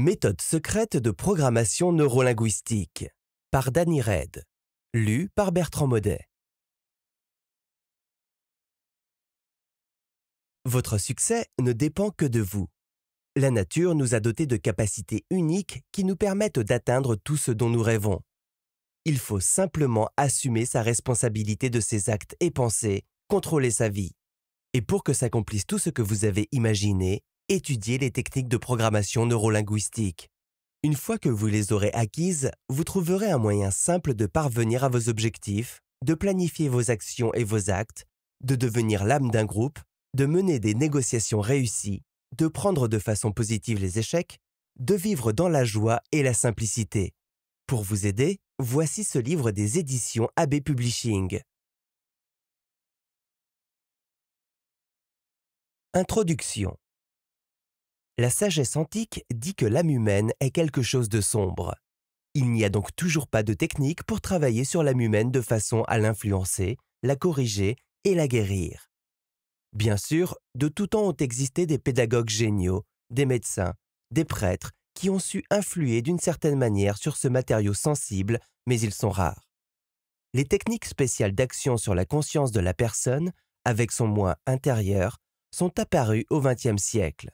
Méthode secrète de programmation neurolinguistique par Danny Red. Lu par Bertrand Modet. Votre succès ne dépend que de vous. La nature nous a dotés de capacités uniques qui nous permettent d'atteindre tout ce dont nous rêvons. Il faut simplement assumer sa responsabilité de ses actes et pensées, contrôler sa vie. Et pour que s'accomplisse tout ce que vous avez imaginé, étudiez les techniques de programmation neurolinguistique. Une fois que vous les aurez acquises, vous trouverez un moyen simple de parvenir à vos objectifs, de planifier vos actions et vos actes, de devenir l'âme d'un groupe, de mener des négociations réussies, de prendre de façon positive les échecs, de vivre dans la joie et la simplicité. Pour vous aider, voici ce livre des éditions AB Publishing. Introduction la sagesse antique dit que l'âme humaine est quelque chose de sombre. Il n'y a donc toujours pas de technique pour travailler sur l'âme humaine de façon à l'influencer, la corriger et la guérir. Bien sûr, de tout temps ont existé des pédagogues géniaux, des médecins, des prêtres qui ont su influer d'une certaine manière sur ce matériau sensible, mais ils sont rares. Les techniques spéciales d'action sur la conscience de la personne, avec son moi intérieur, sont apparues au XXe siècle.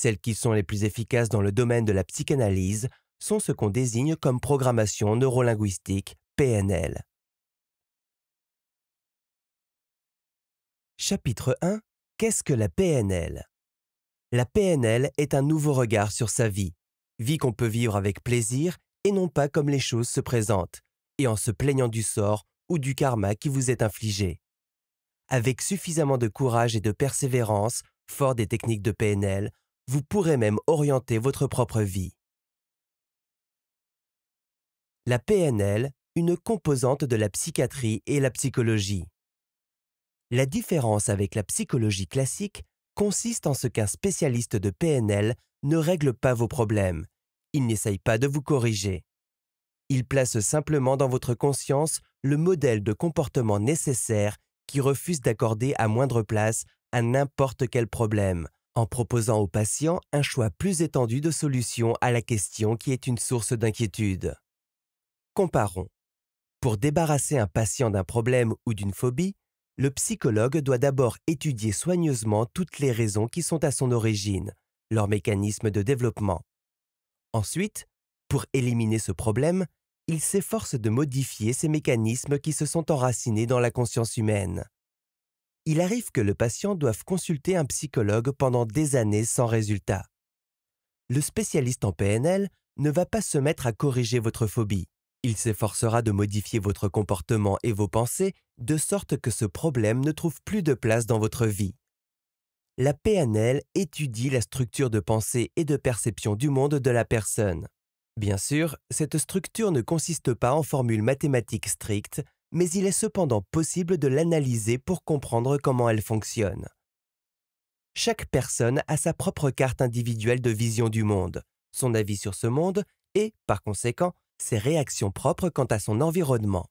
Celles qui sont les plus efficaces dans le domaine de la psychanalyse sont ce qu'on désigne comme programmation neurolinguistique, PNL. Chapitre 1 Qu'est-ce que la PNL La PNL est un nouveau regard sur sa vie, vie qu'on peut vivre avec plaisir et non pas comme les choses se présentent, et en se plaignant du sort ou du karma qui vous est infligé. Avec suffisamment de courage et de persévérance, fort des techniques de PNL, vous pourrez même orienter votre propre vie. La PNL, une composante de la psychiatrie et la psychologie. La différence avec la psychologie classique consiste en ce qu'un spécialiste de PNL ne règle pas vos problèmes, il n'essaye pas de vous corriger. Il place simplement dans votre conscience le modèle de comportement nécessaire qui refuse d'accorder à moindre place à n'importe quel problème, en proposant au patient un choix plus étendu de solutions à la question qui est une source d'inquiétude. Comparons. Pour débarrasser un patient d'un problème ou d'une phobie, le psychologue doit d'abord étudier soigneusement toutes les raisons qui sont à son origine, leur mécanisme de développement. Ensuite, pour éliminer ce problème, il s'efforce de modifier ces mécanismes qui se sont enracinés dans la conscience humaine il arrive que le patient doive consulter un psychologue pendant des années sans résultat. Le spécialiste en PNL ne va pas se mettre à corriger votre phobie. Il s'efforcera de modifier votre comportement et vos pensées de sorte que ce problème ne trouve plus de place dans votre vie. La PNL étudie la structure de pensée et de perception du monde de la personne. Bien sûr, cette structure ne consiste pas en formules mathématiques strictes, mais il est cependant possible de l'analyser pour comprendre comment elle fonctionne. Chaque personne a sa propre carte individuelle de vision du monde, son avis sur ce monde et, par conséquent, ses réactions propres quant à son environnement.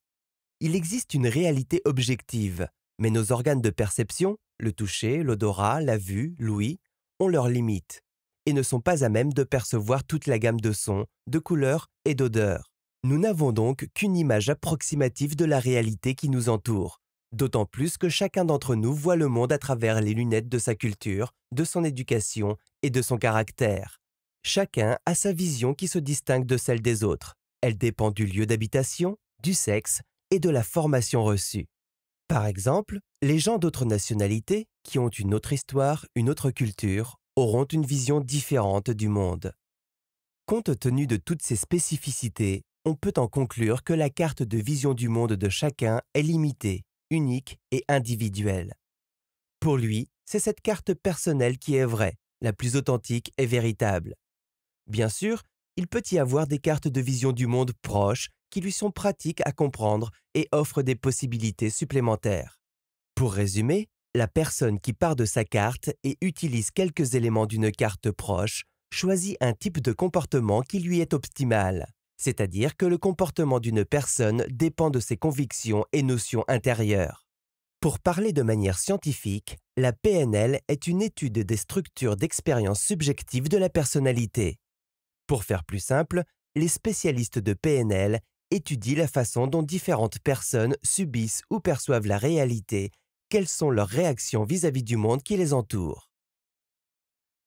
Il existe une réalité objective, mais nos organes de perception, le toucher, l'odorat, la vue, l'ouïe, ont leurs limites et ne sont pas à même de percevoir toute la gamme de sons, de couleurs et d'odeurs. Nous n'avons donc qu'une image approximative de la réalité qui nous entoure, d'autant plus que chacun d'entre nous voit le monde à travers les lunettes de sa culture, de son éducation et de son caractère. Chacun a sa vision qui se distingue de celle des autres. Elle dépend du lieu d'habitation, du sexe et de la formation reçue. Par exemple, les gens d'autres nationalités, qui ont une autre histoire, une autre culture, auront une vision différente du monde. Compte tenu de toutes ces spécificités, on peut en conclure que la carte de vision du monde de chacun est limitée, unique et individuelle. Pour lui, c'est cette carte personnelle qui est vraie, la plus authentique et véritable. Bien sûr, il peut y avoir des cartes de vision du monde proches qui lui sont pratiques à comprendre et offrent des possibilités supplémentaires. Pour résumer, la personne qui part de sa carte et utilise quelques éléments d'une carte proche choisit un type de comportement qui lui est optimal c'est-à-dire que le comportement d'une personne dépend de ses convictions et notions intérieures. Pour parler de manière scientifique, la PNL est une étude des structures d'expérience subjective de la personnalité. Pour faire plus simple, les spécialistes de PNL étudient la façon dont différentes personnes subissent ou perçoivent la réalité, quelles sont leurs réactions vis-à-vis du monde qui les entoure.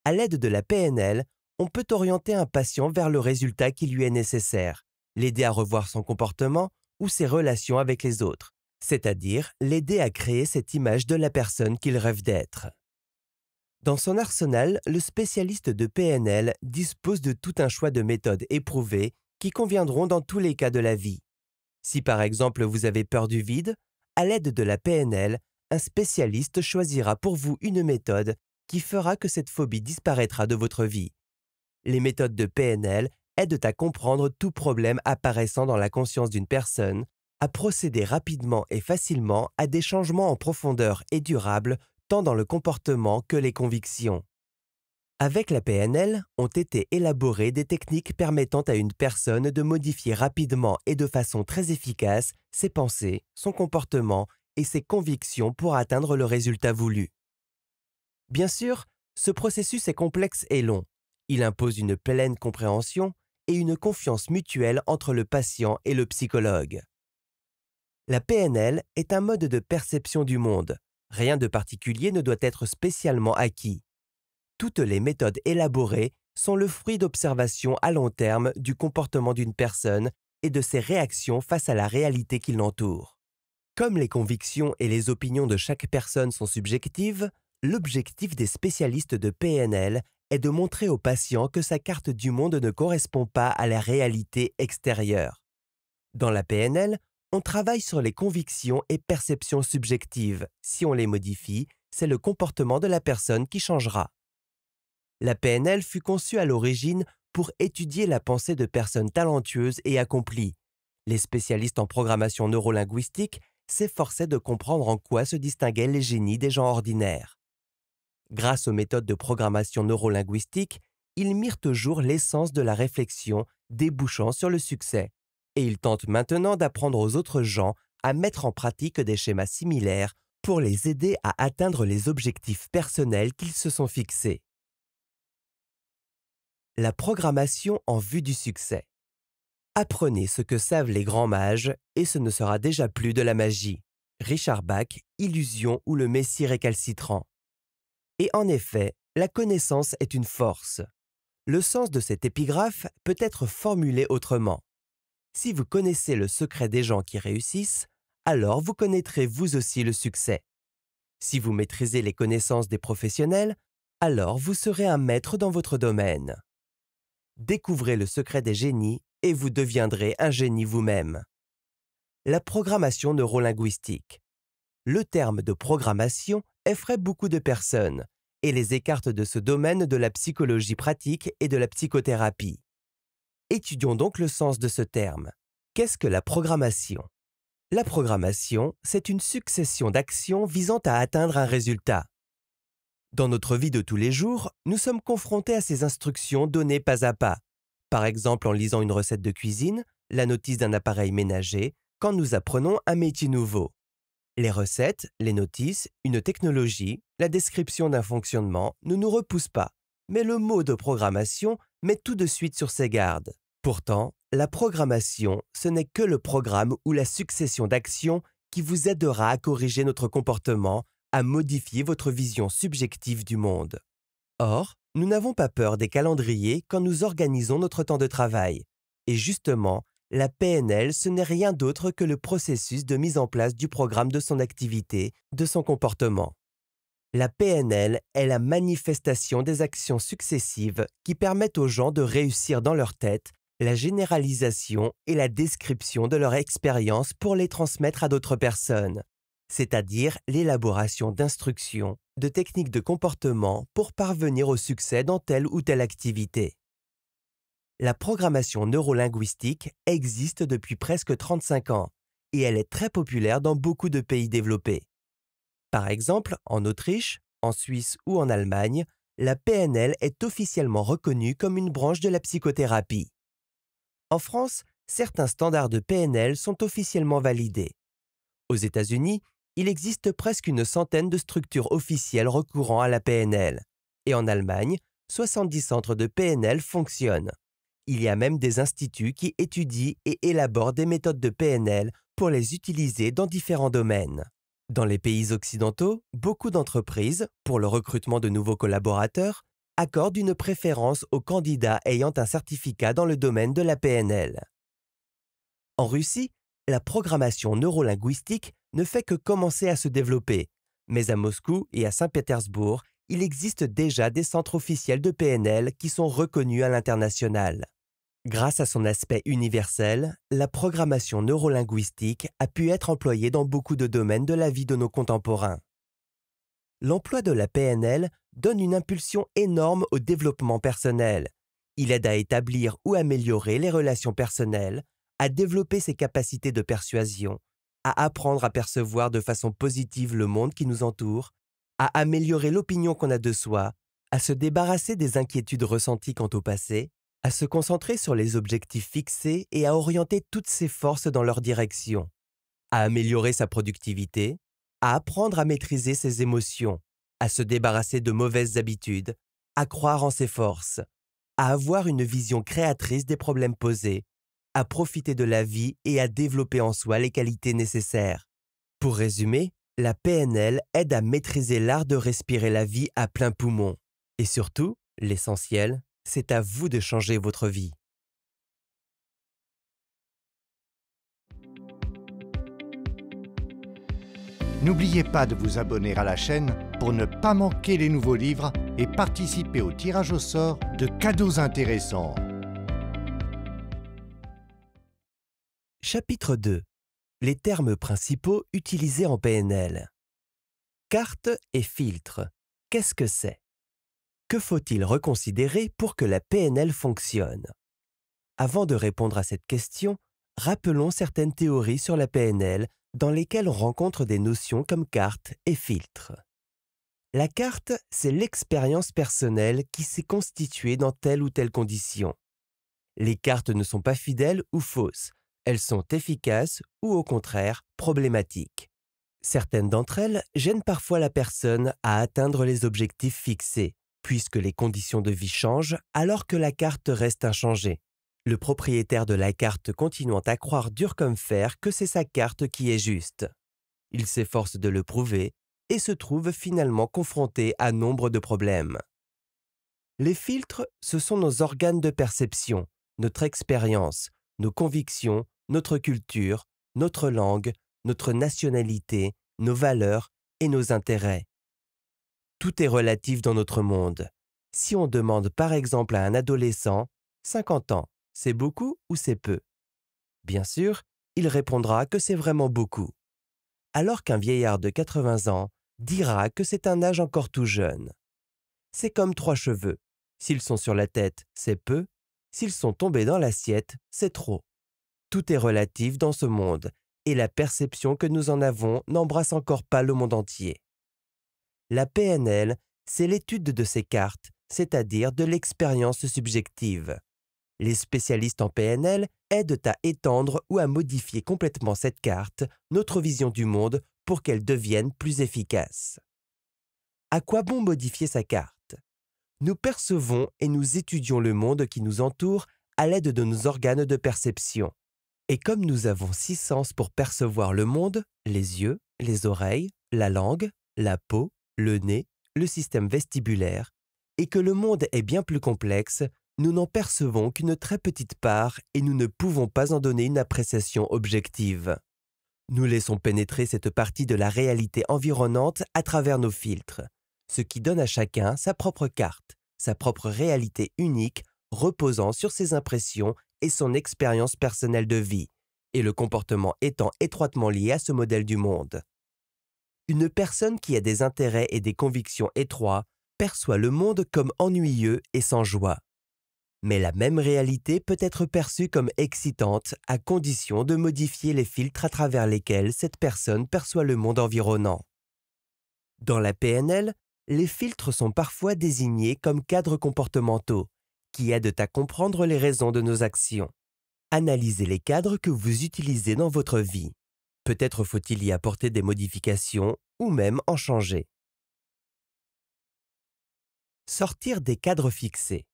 À l'aide de la PNL, on peut orienter un patient vers le résultat qui lui est nécessaire, l'aider à revoir son comportement ou ses relations avec les autres, c'est-à-dire l'aider à créer cette image de la personne qu'il rêve d'être. Dans son arsenal, le spécialiste de PNL dispose de tout un choix de méthodes éprouvées qui conviendront dans tous les cas de la vie. Si par exemple vous avez peur du vide, à l'aide de la PNL, un spécialiste choisira pour vous une méthode qui fera que cette phobie disparaîtra de votre vie. Les méthodes de PNL aident à comprendre tout problème apparaissant dans la conscience d'une personne, à procéder rapidement et facilement à des changements en profondeur et durables tant dans le comportement que les convictions. Avec la PNL, ont été élaborées des techniques permettant à une personne de modifier rapidement et de façon très efficace ses pensées, son comportement et ses convictions pour atteindre le résultat voulu. Bien sûr, ce processus est complexe et long. Il impose une pleine compréhension et une confiance mutuelle entre le patient et le psychologue. La PNL est un mode de perception du monde, Rien de particulier ne doit être spécialement acquis. Toutes les méthodes élaborées sont le fruit d'observations à long terme du comportement d'une personne et de ses réactions face à la réalité qui l'entoure. Comme les convictions et les opinions de chaque personne sont subjectives, l'objectif des spécialistes de PNL est de montrer au patient que sa carte du monde ne correspond pas à la réalité extérieure. Dans la PNL, on travaille sur les convictions et perceptions subjectives. Si on les modifie, c'est le comportement de la personne qui changera. La PNL fut conçue à l'origine pour étudier la pensée de personnes talentueuses et accomplies. Les spécialistes en programmation neurolinguistique s'efforçaient de comprendre en quoi se distinguaient les génies des gens ordinaires. Grâce aux méthodes de programmation neurolinguistique, ils mirent au jour l'essence de la réflexion débouchant sur le succès et ils tentent maintenant d'apprendre aux autres gens à mettre en pratique des schémas similaires pour les aider à atteindre les objectifs personnels qu'ils se sont fixés. La programmation en vue du succès. Apprenez ce que savent les grands mages et ce ne sera déjà plus de la magie. Richard Bach, Illusion ou le Messie récalcitrant. Et en effet, la connaissance est une force. Le sens de cette épigraphe peut être formulé autrement. Si vous connaissez le secret des gens qui réussissent, alors vous connaîtrez vous aussi le succès. Si vous maîtrisez les connaissances des professionnels, alors vous serez un maître dans votre domaine. Découvrez le secret des génies et vous deviendrez un génie vous-même. La programmation neurolinguistique. Le terme de programmation effraie beaucoup de personnes et les écarte de ce domaine de la psychologie pratique et de la psychothérapie. Étudions donc le sens de ce terme. Qu'est-ce que la programmation? La programmation, c'est une succession d'actions visant à atteindre un résultat. Dans notre vie de tous les jours, nous sommes confrontés à ces instructions données pas à pas, par exemple en lisant une recette de cuisine, la notice d'un appareil ménager, quand nous apprenons un métier nouveau. Les recettes, les notices, une technologie, la description d'un fonctionnement ne nous repoussent pas, mais le mot de programmation met tout de suite sur ses gardes. Pourtant, la programmation, ce n'est que le programme ou la succession d'actions qui vous aidera à corriger notre comportement, à modifier votre vision subjective du monde. Or, nous n'avons pas peur des calendriers quand nous organisons notre temps de travail. Et justement, la PNL, ce n'est rien d'autre que le processus de mise en place du programme de son activité, de son comportement. La PNL est la manifestation des actions successives qui permettent aux gens de réussir dans leur tête la généralisation et la description de leur expérience pour les transmettre à d'autres personnes, c'est-à-dire l'élaboration d'instructions, de techniques de comportement pour parvenir au succès dans telle ou telle activité. La programmation neurolinguistique existe depuis presque 35 ans et elle est très populaire dans beaucoup de pays développés. Par exemple, en Autriche, en Suisse ou en Allemagne, la PNL est officiellement reconnue comme une branche de la psychothérapie. En France, certains standards de PNL sont officiellement validés. Aux États-Unis, il existe presque une centaine de structures officielles recourant à la PNL. Et en Allemagne, 70 centres de PNL fonctionnent. Il y a même des instituts qui étudient et élaborent des méthodes de PNL pour les utiliser dans différents domaines. Dans les pays occidentaux, beaucoup d'entreprises, pour le recrutement de nouveaux collaborateurs, accordent une préférence aux candidats ayant un certificat dans le domaine de la PNL. En Russie, la programmation neurolinguistique ne fait que commencer à se développer, mais à Moscou et à Saint-Pétersbourg, il existe déjà des centres officiels de PNL qui sont reconnus à l'international. Grâce à son aspect universel, la programmation neurolinguistique a pu être employée dans beaucoup de domaines de la vie de nos contemporains. L'emploi de la PNL donne une impulsion énorme au développement personnel. Il aide à établir ou améliorer les relations personnelles, à développer ses capacités de persuasion, à apprendre à percevoir de façon positive le monde qui nous entoure, à améliorer l'opinion qu'on a de soi, à se débarrasser des inquiétudes ressenties quant au passé, à se concentrer sur les objectifs fixés et à orienter toutes ses forces dans leur direction, à améliorer sa productivité, à apprendre à maîtriser ses émotions, à se débarrasser de mauvaises habitudes, à croire en ses forces, à avoir une vision créatrice des problèmes posés, à profiter de la vie et à développer en soi les qualités nécessaires. Pour résumer, la PNL aide à maîtriser l'art de respirer la vie à plein poumon. Et surtout, l'essentiel, c'est à vous de changer votre vie. N'oubliez pas de vous abonner à la chaîne pour ne pas manquer les nouveaux livres et participer au tirage au sort de cadeaux intéressants. Chapitre 2 Les termes principaux utilisés en PNL. Carte et filtre. Qu'est-ce que c'est? Que faut-il reconsidérer pour que la PNL fonctionne? Avant de répondre à cette question, rappelons certaines théories sur la PNL dans lesquelles on rencontre des notions comme carte et filtre. La carte, c'est l'expérience personnelle qui s'est constituée dans telle ou telle condition. Les cartes ne sont pas fidèles ou fausses, elles sont efficaces ou au contraire problématiques. Certaines d'entre elles gênent parfois la personne à atteindre les objectifs fixés, puisque les conditions de vie changent alors que la carte reste inchangée. Le propriétaire de la carte continuant à croire dur comme fer que c'est sa carte qui est juste. Il s'efforce de le prouver et se trouve finalement confronté à nombre de problèmes. Les filtres, ce sont nos organes de perception, notre expérience, nos convictions, notre culture, notre langue, notre nationalité, nos valeurs et nos intérêts. Tout est relatif dans notre monde. Si on demande par exemple à un adolescent 50 ans, c'est beaucoup ou c'est peu? Bien sûr, il répondra que c'est vraiment beaucoup. Alors qu'un vieillard de 80 ans dira que c'est un âge encore tout jeune. C'est comme trois cheveux. S'ils sont sur la tête, c'est peu. S'ils sont tombés dans l'assiette, c'est trop. Tout est relatif dans ce monde, et la perception que nous en avons n'embrasse encore pas le monde entier. La PNL, c'est l'étude de ces cartes, c'est-à-dire de l'expérience subjective. Les spécialistes en PNL aident à étendre ou à modifier complètement cette carte, notre vision du monde, pour qu'elle devienne plus efficace. À quoi bon modifier sa carte? Nous percevons et nous étudions le monde qui nous entoure à l'aide de nos organes de perception. Et comme nous avons six sens pour percevoir le monde, les yeux, les oreilles, la langue, la peau, le nez, le système vestibulaire, et que le monde est bien plus complexe, nous n'en percevons qu'une très petite part et nous ne pouvons pas en donner une appréciation objective. Nous laissons pénétrer cette partie de la réalité environnante à travers nos filtres, ce qui donne à chacun sa propre carte, sa propre réalité unique reposant sur ses impressions et son expérience personnelle de vie, et le comportement étant étroitement lié à ce modèle du monde. Une personne qui a des intérêts et des convictions étroits perçoit le monde comme ennuyeux et sans joie. Mais la même réalité peut être perçue comme excitante à condition de modifier les filtres à travers lesquels cette personne perçoit le monde environnant. Dans la PNL, les filtres sont parfois désignés comme cadres comportementaux, qui aident à comprendre les raisons de nos actions. Analysez les cadres que vous utilisez dans votre vie. Peut-être faut-il y apporter des modifications ou même en changer. Sortir des cadres fixés.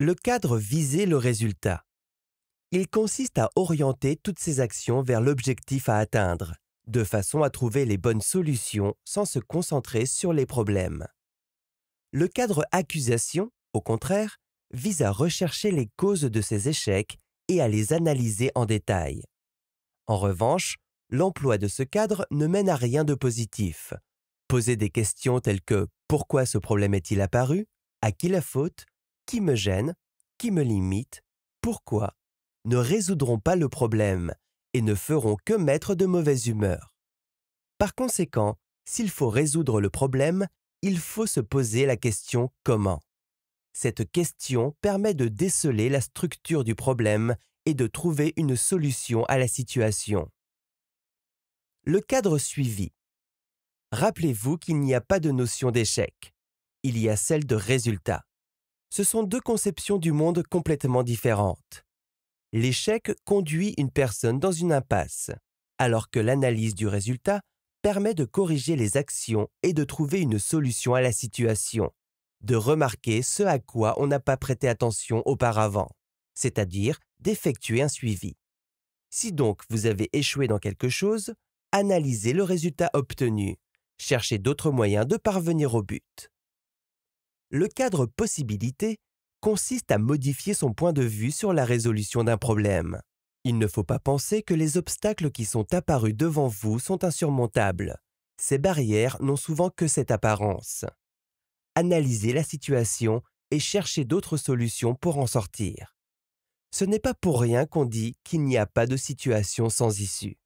Le cadre visait le résultat. Il consiste à orienter toutes ses actions vers l'objectif à atteindre, de façon à trouver les bonnes solutions sans se concentrer sur les problèmes. Le cadre accusation, au contraire, vise à rechercher les causes de ces échecs et à les analyser en détail. En revanche, l'emploi de ce cadre ne mène à rien de positif. Poser des questions telles que pourquoi ce problème est-il apparu? À qui la faute Qui me gêne Qui me limite Pourquoi? ne résoudront pas le problème et ne feront que mettre de mauvaise humeur. Par conséquent, s'il faut résoudre le problème, il faut se poser la question comment. Cette question permet de déceler la structure du problème et de trouver une solution à la situation. Le cadre suivi. Rappelez-vous qu'il n'y a pas de notion d'échec. Il y a celle de résultat. Ce sont deux conceptions du monde complètement différentes. L'échec conduit une personne dans une impasse, alors que l'analyse du résultat permet de corriger les actions et de trouver une solution à la situation, de remarquer ce à quoi on n'a pas prêté attention auparavant, c'est-à-dire d'effectuer un suivi. Si donc vous avez échoué dans quelque chose, analysez le résultat obtenu, cherchez d'autres moyens de parvenir au but. Le cadre possibilité consiste à modifier son point de vue sur la résolution d'un problème. Il ne faut pas penser que les obstacles qui sont apparus devant vous sont insurmontables. Ces barrières n'ont souvent que cette apparence. Analysez la situation et cherchez d'autres solutions pour en sortir. Ce n'est pas pour rien qu'on dit qu'il n'y a pas de situation sans issue.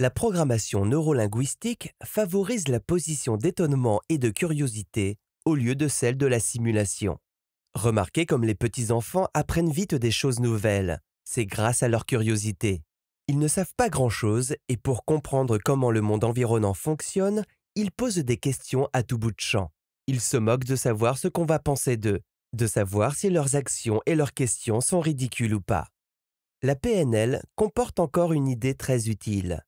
La programmation neurolinguistique favorise la position d'étonnement et de curiosité au lieu de celle de la simulation. Remarquez comme les petits-enfants apprennent vite des choses nouvelles. C'est grâce à leur curiosité. Ils ne savent pas grand-chose et pour comprendre comment le monde environnant fonctionne, ils posent des questions à tout bout de champ. Ils se moquent de savoir ce qu'on va penser d'eux, de savoir si leurs actions et leurs questions sont ridicules ou pas. La PNL comporte encore une idée très utile.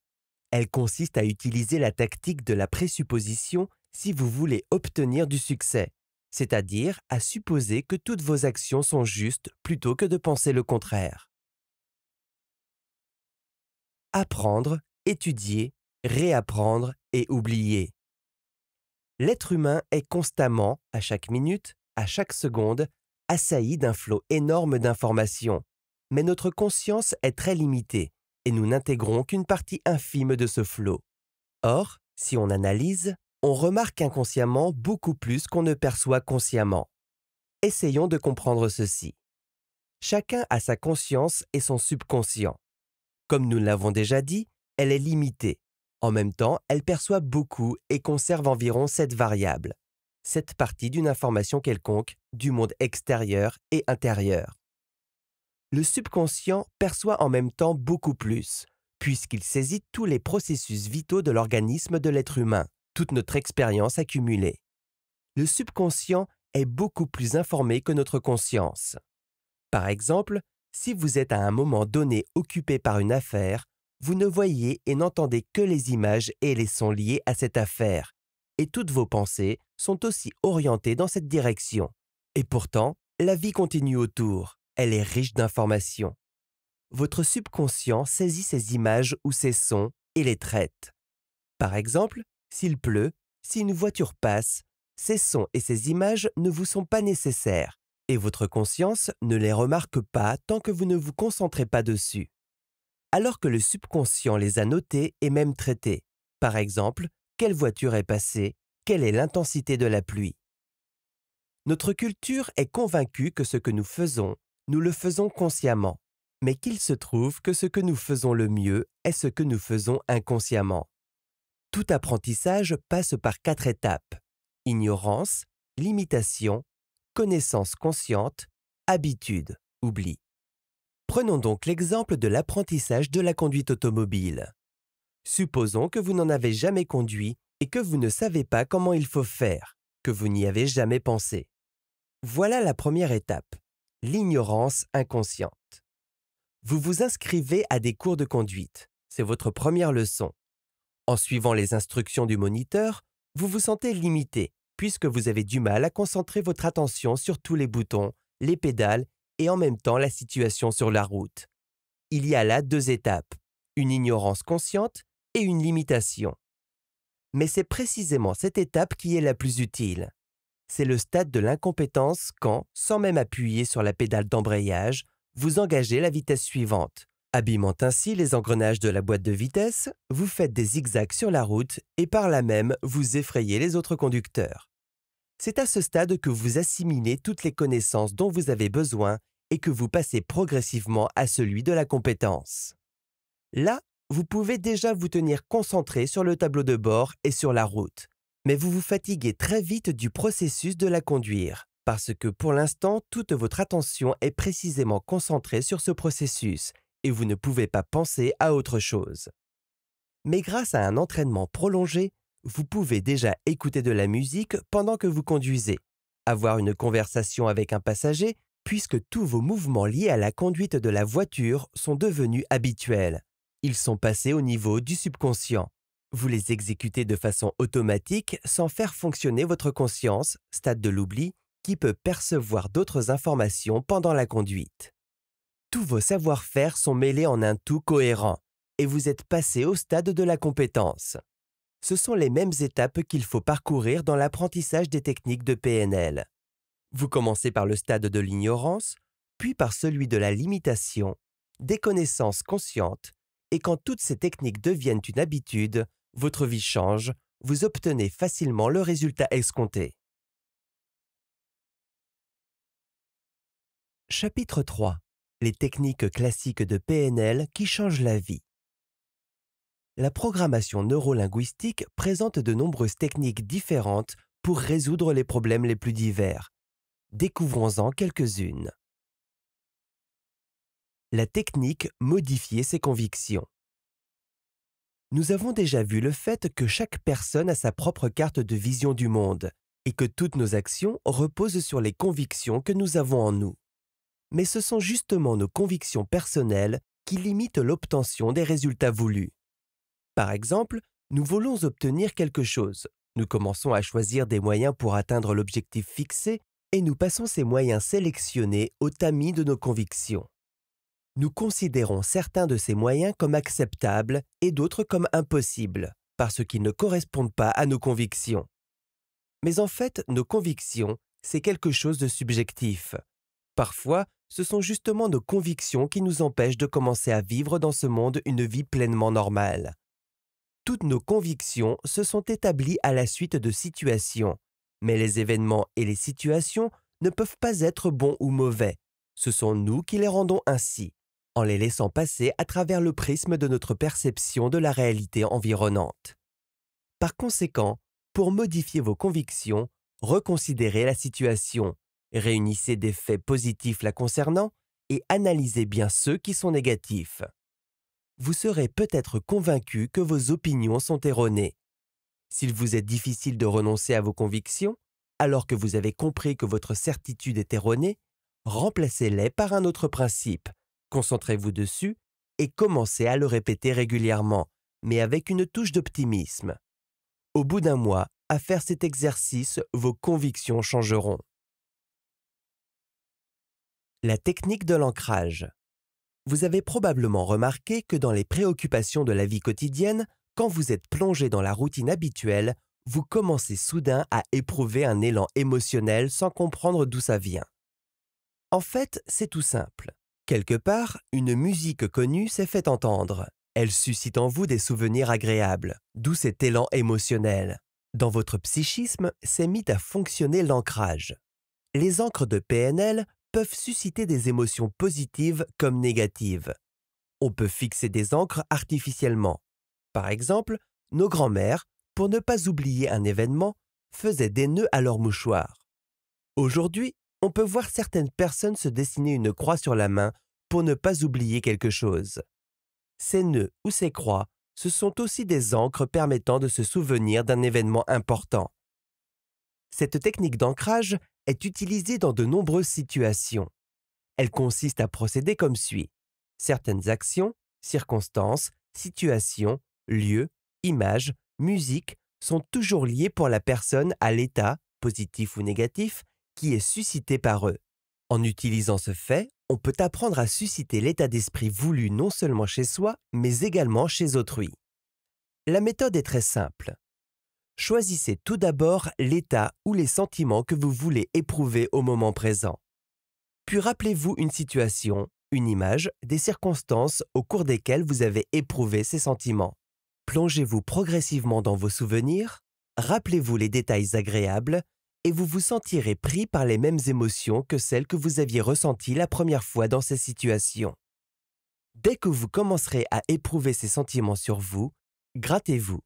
Elle consiste à utiliser la tactique de la présupposition si vous voulez obtenir du succès c'est-à-dire à supposer que toutes vos actions sont justes plutôt que de penser le contraire. Apprendre, étudier, réapprendre et oublier. L'être humain est constamment, à chaque minute, à chaque seconde, assailli d'un flot énorme d'informations, mais notre conscience est très limitée et nous n'intégrons qu'une partie infime de ce flot. Or, si on analyse, on remarque inconsciemment beaucoup plus qu'on ne perçoit consciemment. Essayons de comprendre ceci. Chacun a sa conscience et son subconscient. Comme nous l'avons déjà dit, elle est limitée. En même temps, elle perçoit beaucoup et conserve environ cette variables, cette partie d'une information quelconque du monde extérieur et intérieur. Le subconscient perçoit en même temps beaucoup plus, puisqu'il saisit tous les processus vitaux de l'organisme de l'être humain, toute notre expérience accumulée. Le subconscient est beaucoup plus informé que notre conscience. Par exemple, si vous êtes à un moment donné occupé par une affaire, vous ne voyez et n'entendez que les images et les sons liés à cette affaire, et toutes vos pensées sont aussi orientées dans cette direction. Et pourtant, la vie continue autour, elle est riche d'informations. Votre subconscient saisit ces images ou ces sons et les traite. Par exemple, s'il pleut, si une voiture passe, ces sons et ces images ne vous sont pas nécessaires, et votre conscience ne les remarque pas tant que vous ne vous concentrez pas dessus. Alors que le subconscient les a notés et même traités. Par exemple, quelle voiture est passée, quelle est l'intensité de la pluie. Notre culture est convaincue que ce que nous faisons, nous le faisons consciemment, mais qu'il se trouve que ce que nous faisons le mieux est ce que nous faisons inconsciemment. Tout apprentissage passe par quatre étapes. Ignorance, limitation, connaissance consciente, habitude, oubli. Prenons donc l'exemple de l'apprentissage de la conduite automobile. Supposons que vous n'en avez jamais conduit et que vous ne savez pas comment il faut faire, que vous n'y avez jamais pensé. Voilà la première étape, l'ignorance inconsciente. Vous vous inscrivez à des cours de conduite. C'est votre première leçon. En suivant les instructions du moniteur, vous vous sentez limité, puisque vous avez du mal à concentrer votre attention sur tous les boutons, les pédales et en même temps la situation sur la route. Il y a là deux étapes, une ignorance consciente et une limitation. Mais c'est précisément cette étape qui est la plus utile. C'est le stade de l'incompétence quand, sans même appuyer sur la pédale d'embrayage, vous engagez la vitesse suivante. Abîmant ainsi les engrenages de la boîte de vitesse, vous faites des zigzags sur la route et par là même vous effrayez les autres conducteurs. C'est à ce stade que vous assimilez toutes les connaissances dont vous avez besoin et que vous passez progressivement à celui de la compétence. Là, vous pouvez déjà vous tenir concentré sur le tableau de bord et sur la route, mais vous vous fatiguez très vite du processus de la conduire, parce que pour l'instant, toute votre attention est précisément concentrée sur ce processus et vous ne pouvez pas penser à autre chose. Mais grâce à un entraînement prolongé, vous pouvez déjà écouter de la musique pendant que vous conduisez, avoir une conversation avec un passager, puisque tous vos mouvements liés à la conduite de la voiture sont devenus habituels. Ils sont passés au niveau du subconscient. Vous les exécutez de façon automatique sans faire fonctionner votre conscience, stade de l'oubli, qui peut percevoir d'autres informations pendant la conduite. Tous vos savoir-faire sont mêlés en un tout cohérent, et vous êtes passé au stade de la compétence. Ce sont les mêmes étapes qu'il faut parcourir dans l'apprentissage des techniques de PNL. Vous commencez par le stade de l'ignorance, puis par celui de la limitation, des connaissances conscientes, et quand toutes ces techniques deviennent une habitude, votre vie change, vous obtenez facilement le résultat escompté. Chapitre 3 Les techniques classiques de PNL qui changent la vie. La programmation neurolinguistique présente de nombreuses techniques différentes pour résoudre les problèmes les plus divers. Découvrons-en quelques-unes. La technique modifier ses convictions. Nous avons déjà vu le fait que chaque personne a sa propre carte de vision du monde et que toutes nos actions reposent sur les convictions que nous avons en nous mais ce sont justement nos convictions personnelles qui limitent l'obtention des résultats voulus. Par exemple, nous voulons obtenir quelque chose. Nous commençons à choisir des moyens pour atteindre l'objectif fixé et nous passons ces moyens sélectionnés au tamis de nos convictions. Nous considérons certains de ces moyens comme acceptables et d'autres comme impossibles, parce qu'ils ne correspondent pas à nos convictions. Mais en fait, nos convictions, c'est quelque chose de subjectif. Parfois, ce sont justement nos convictions qui nous empêchent de commencer à vivre dans ce monde une vie pleinement normale. Toutes nos convictions se sont établies à la suite de situations, mais les événements et les situations ne peuvent pas être bons ou mauvais. Ce sont nous qui les rendons ainsi, en les laissant passer à travers le prisme de notre perception de la réalité environnante. Par conséquent, pour modifier vos convictions, reconsidérez la situation, Réunissez des faits positifs la concernant et analysez bien ceux qui sont négatifs. Vous serez peut-être convaincu que vos opinions sont erronées. S'il vous est difficile de renoncer à vos convictions, alors que vous avez compris que votre certitude est erronée, remplacez-les par un autre principe, concentrez-vous dessus et commencez à le répéter régulièrement, mais avec une touche d'optimisme. Au bout d'un mois, à faire cet exercice, vos convictions changeront. La technique de l'ancrage. Vous avez probablement remarqué que dans les préoccupations de la vie quotidienne, quand vous êtes plongé dans la routine habituelle, vous commencez soudain à éprouver un élan émotionnel sans comprendre d'où ça vient. En fait, c'est tout simple. Quelque part, une musique connue s'est fait entendre. Elle suscite en vous des souvenirs agréables, d'où cet élan émotionnel. Dans votre psychisme, s'est mis à fonctionner l'ancrage. Les encres de PNL peuvent susciter des émotions positives comme négatives. On peut fixer des encres artificiellement. Par exemple, nos grands-mères, pour ne pas oublier un événement, faisaient des nœuds à leur mouchoir. Aujourd'hui, on peut voir certaines personnes se dessiner une croix sur la main pour ne pas oublier quelque chose. Ces nœuds ou ces croix, ce sont aussi des encres permettant de se souvenir d'un événement important. Cette technique d'ancrage est utilisée dans de nombreuses situations. Elle consiste à procéder comme suit. Certaines actions, circonstances, situations, lieux, images, musique sont toujours liées pour la personne à l'état, positif ou négatif, qui est suscité par eux. En utilisant ce fait, on peut apprendre à susciter l'état d'esprit voulu non seulement chez soi, mais également chez autrui. La méthode est très simple. Choisissez tout d'abord l'état ou les sentiments que vous voulez éprouver au moment présent. Puis rappelez-vous une situation, une image, des circonstances au cours desquelles vous avez éprouvé ces sentiments. Plongez-vous progressivement dans vos souvenirs, rappelez-vous les détails agréables et vous vous sentirez pris par les mêmes émotions que celles que vous aviez ressenties la première fois dans ces situations. Dès que vous commencerez à éprouver ces sentiments sur vous, grattez-vous,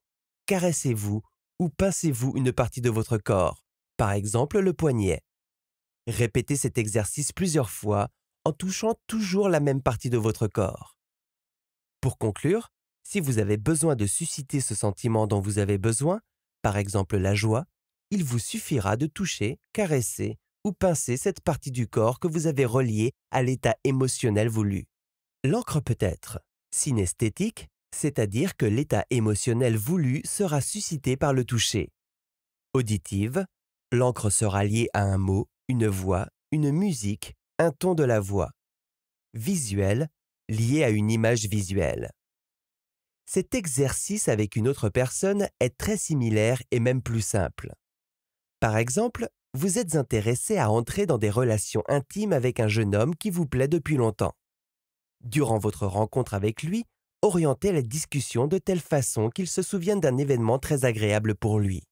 caressez-vous ou pincez-vous une partie de votre corps, par exemple le poignet. Répétez cet exercice plusieurs fois en touchant toujours la même partie de votre corps. Pour conclure, si vous avez besoin de susciter ce sentiment dont vous avez besoin, par exemple la joie, il vous suffira de toucher, caresser ou pincer cette partie du corps que vous avez reliée à l'état émotionnel voulu. L'encre peut être synesthétique, c'est-à-dire que l'état émotionnel voulu sera suscité par le toucher. Auditive, l'encre sera liée à un mot, une voix, une musique, un ton de la voix. Visuel, lié à une image visuelle. Cet exercice avec une autre personne est très similaire et même plus simple. Par exemple, vous êtes intéressé à entrer dans des relations intimes avec un jeune homme qui vous plaît depuis longtemps. Durant votre rencontre avec lui, orientez la discussion de telle façon qu'il se souvienne d'un événement très agréable pour lui.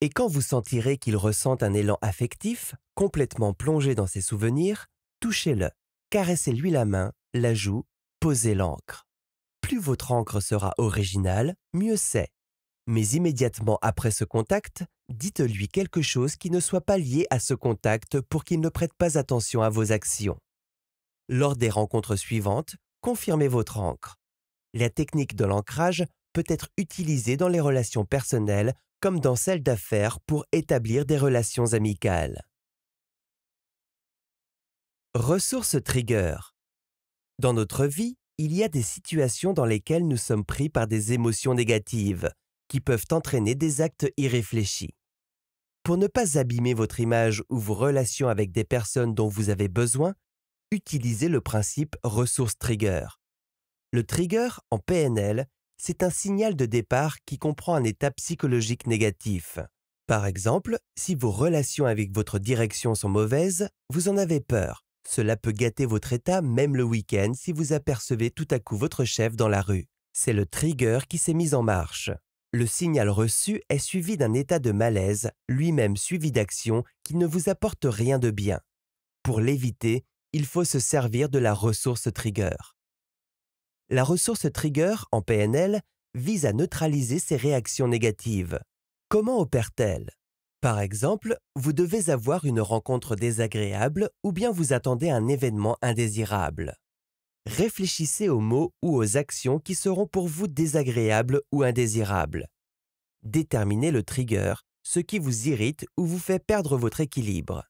Et quand vous sentirez qu'il ressent un élan affectif, complètement plongé dans ses souvenirs, touchez-le, caressez-lui la main, la joue, posez l'encre. Plus votre encre sera originale, mieux c'est. Mais immédiatement après ce contact, dites-lui quelque chose qui ne soit pas lié à ce contact pour qu'il ne prête pas attention à vos actions. Lors des rencontres suivantes, confirmez votre encre. La technique de l'ancrage peut être utilisée dans les relations personnelles comme dans celles d'affaires pour établir des relations amicales. Ressources trigger. Dans notre vie, il y a des situations dans lesquelles nous sommes pris par des émotions négatives qui peuvent entraîner des actes irréfléchis. Pour ne pas abîmer votre image ou vos relations avec des personnes dont vous avez besoin, utilisez le principe ressources trigger. Le trigger en PNL, c'est un signal de départ qui comprend un état psychologique négatif. Par exemple, si vos relations avec votre direction sont mauvaises, vous en avez peur. Cela peut gâter votre état même le week-end si vous apercevez tout à coup votre chef dans la rue. C'est le trigger qui s'est mis en marche. Le signal reçu est suivi d'un état de malaise, lui-même suivi d'actions qui ne vous apportent rien de bien. Pour l'éviter, il faut se servir de la ressource trigger. La ressource trigger en PNL vise à neutraliser ces réactions négatives. Comment opère-t-elle? Par exemple, vous devez avoir une rencontre désagréable ou bien vous attendez un événement indésirable. Réfléchissez aux mots ou aux actions qui seront pour vous désagréables ou indésirables. Déterminez le trigger, ce qui vous irrite ou vous fait perdre votre équilibre.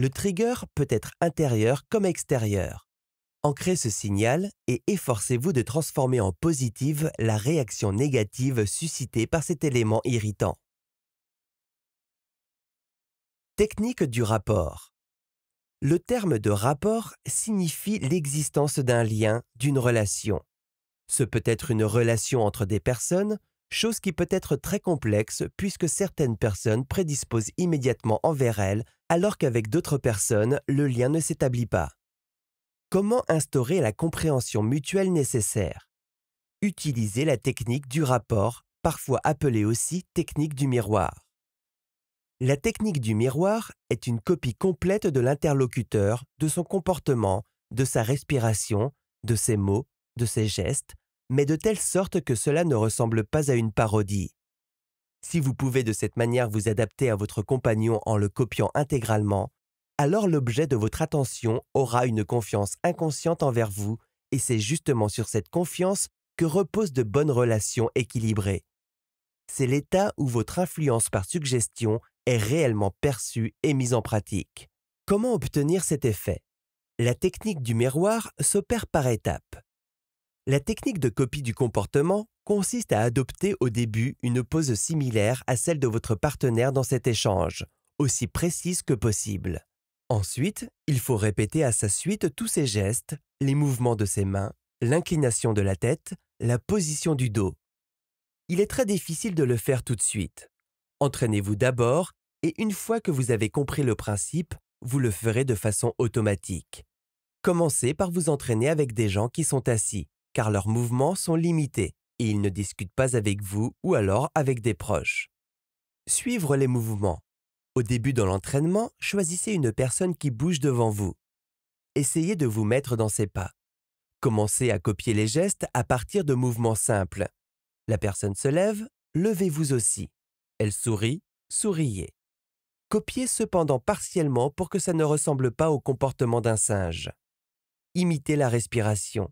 Le trigger peut être intérieur comme extérieur. Ancrez ce signal et efforcez-vous de transformer en positive la réaction négative suscitée par cet élément irritant. Technique du rapport. Le terme de rapport signifie l'existence d'un lien, d'une relation. Ce peut être une relation entre des personnes, chose qui peut être très complexe puisque certaines personnes prédisposent immédiatement envers elles alors qu'avec d'autres personnes, le lien ne s'établit pas. Comment instaurer la compréhension mutuelle nécessaire? Utilisez la technique du rapport, parfois appelée aussi technique du miroir. La technique du miroir est une copie complète de l'interlocuteur, de son comportement, de sa respiration, de ses mots, de ses gestes, mais de telle sorte que cela ne ressemble pas à une parodie. Si vous pouvez de cette manière vous adapter à votre compagnon en le copiant intégralement, alors l'objet de votre attention aura une confiance inconsciente envers vous, et c'est justement sur cette confiance que reposent de bonnes relations équilibrées. C'est l'état où votre influence par suggestion est réellement perçue et mise en pratique. Comment obtenir cet effet? La technique du miroir s'opère par étapes. La technique de copie du comportement consiste à adopter au début une pose similaire à celle de votre partenaire dans cet échange, aussi précise que possible. Ensuite, il faut répéter à sa suite tous ses gestes, les mouvements de ses mains, l'inclination de la tête, la position du dos. Il est très difficile de le faire tout de suite. Entraînez-vous d'abord et une fois que vous avez compris le principe, vous le ferez de façon automatique. Commencez par vous entraîner avec des gens qui sont assis, car leurs mouvements sont limités et ils ne discutent pas avec vous ou alors avec des proches. Suivre les mouvements. Au début de l'entraînement, choisissez une personne qui bouge devant vous. Essayez de vous mettre dans ses pas. Commencez à copier les gestes à partir de mouvements simples. La personne se lève, levez-vous aussi. Elle sourit, souriez. Copiez cependant partiellement pour que ça ne ressemble pas au comportement d'un singe. Imitez la respiration.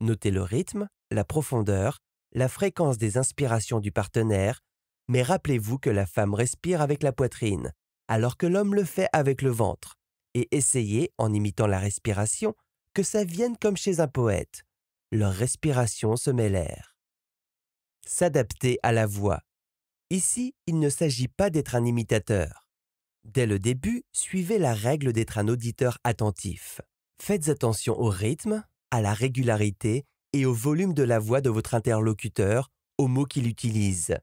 Notez le rythme, la profondeur, la fréquence des inspirations du partenaire, mais rappelez-vous que la femme respire avec la poitrine, alors que l'homme le fait avec le ventre, et essayez, en imitant la respiration, que ça vienne comme chez un poète. Leur respiration se l'air. S'adapter à la voix. Ici, il ne s'agit pas d'être un imitateur. Dès le début, suivez la règle d'être un auditeur attentif. Faites attention au rythme, à la régularité et au volume de la voix de votre interlocuteur, aux mots qu'il utilise.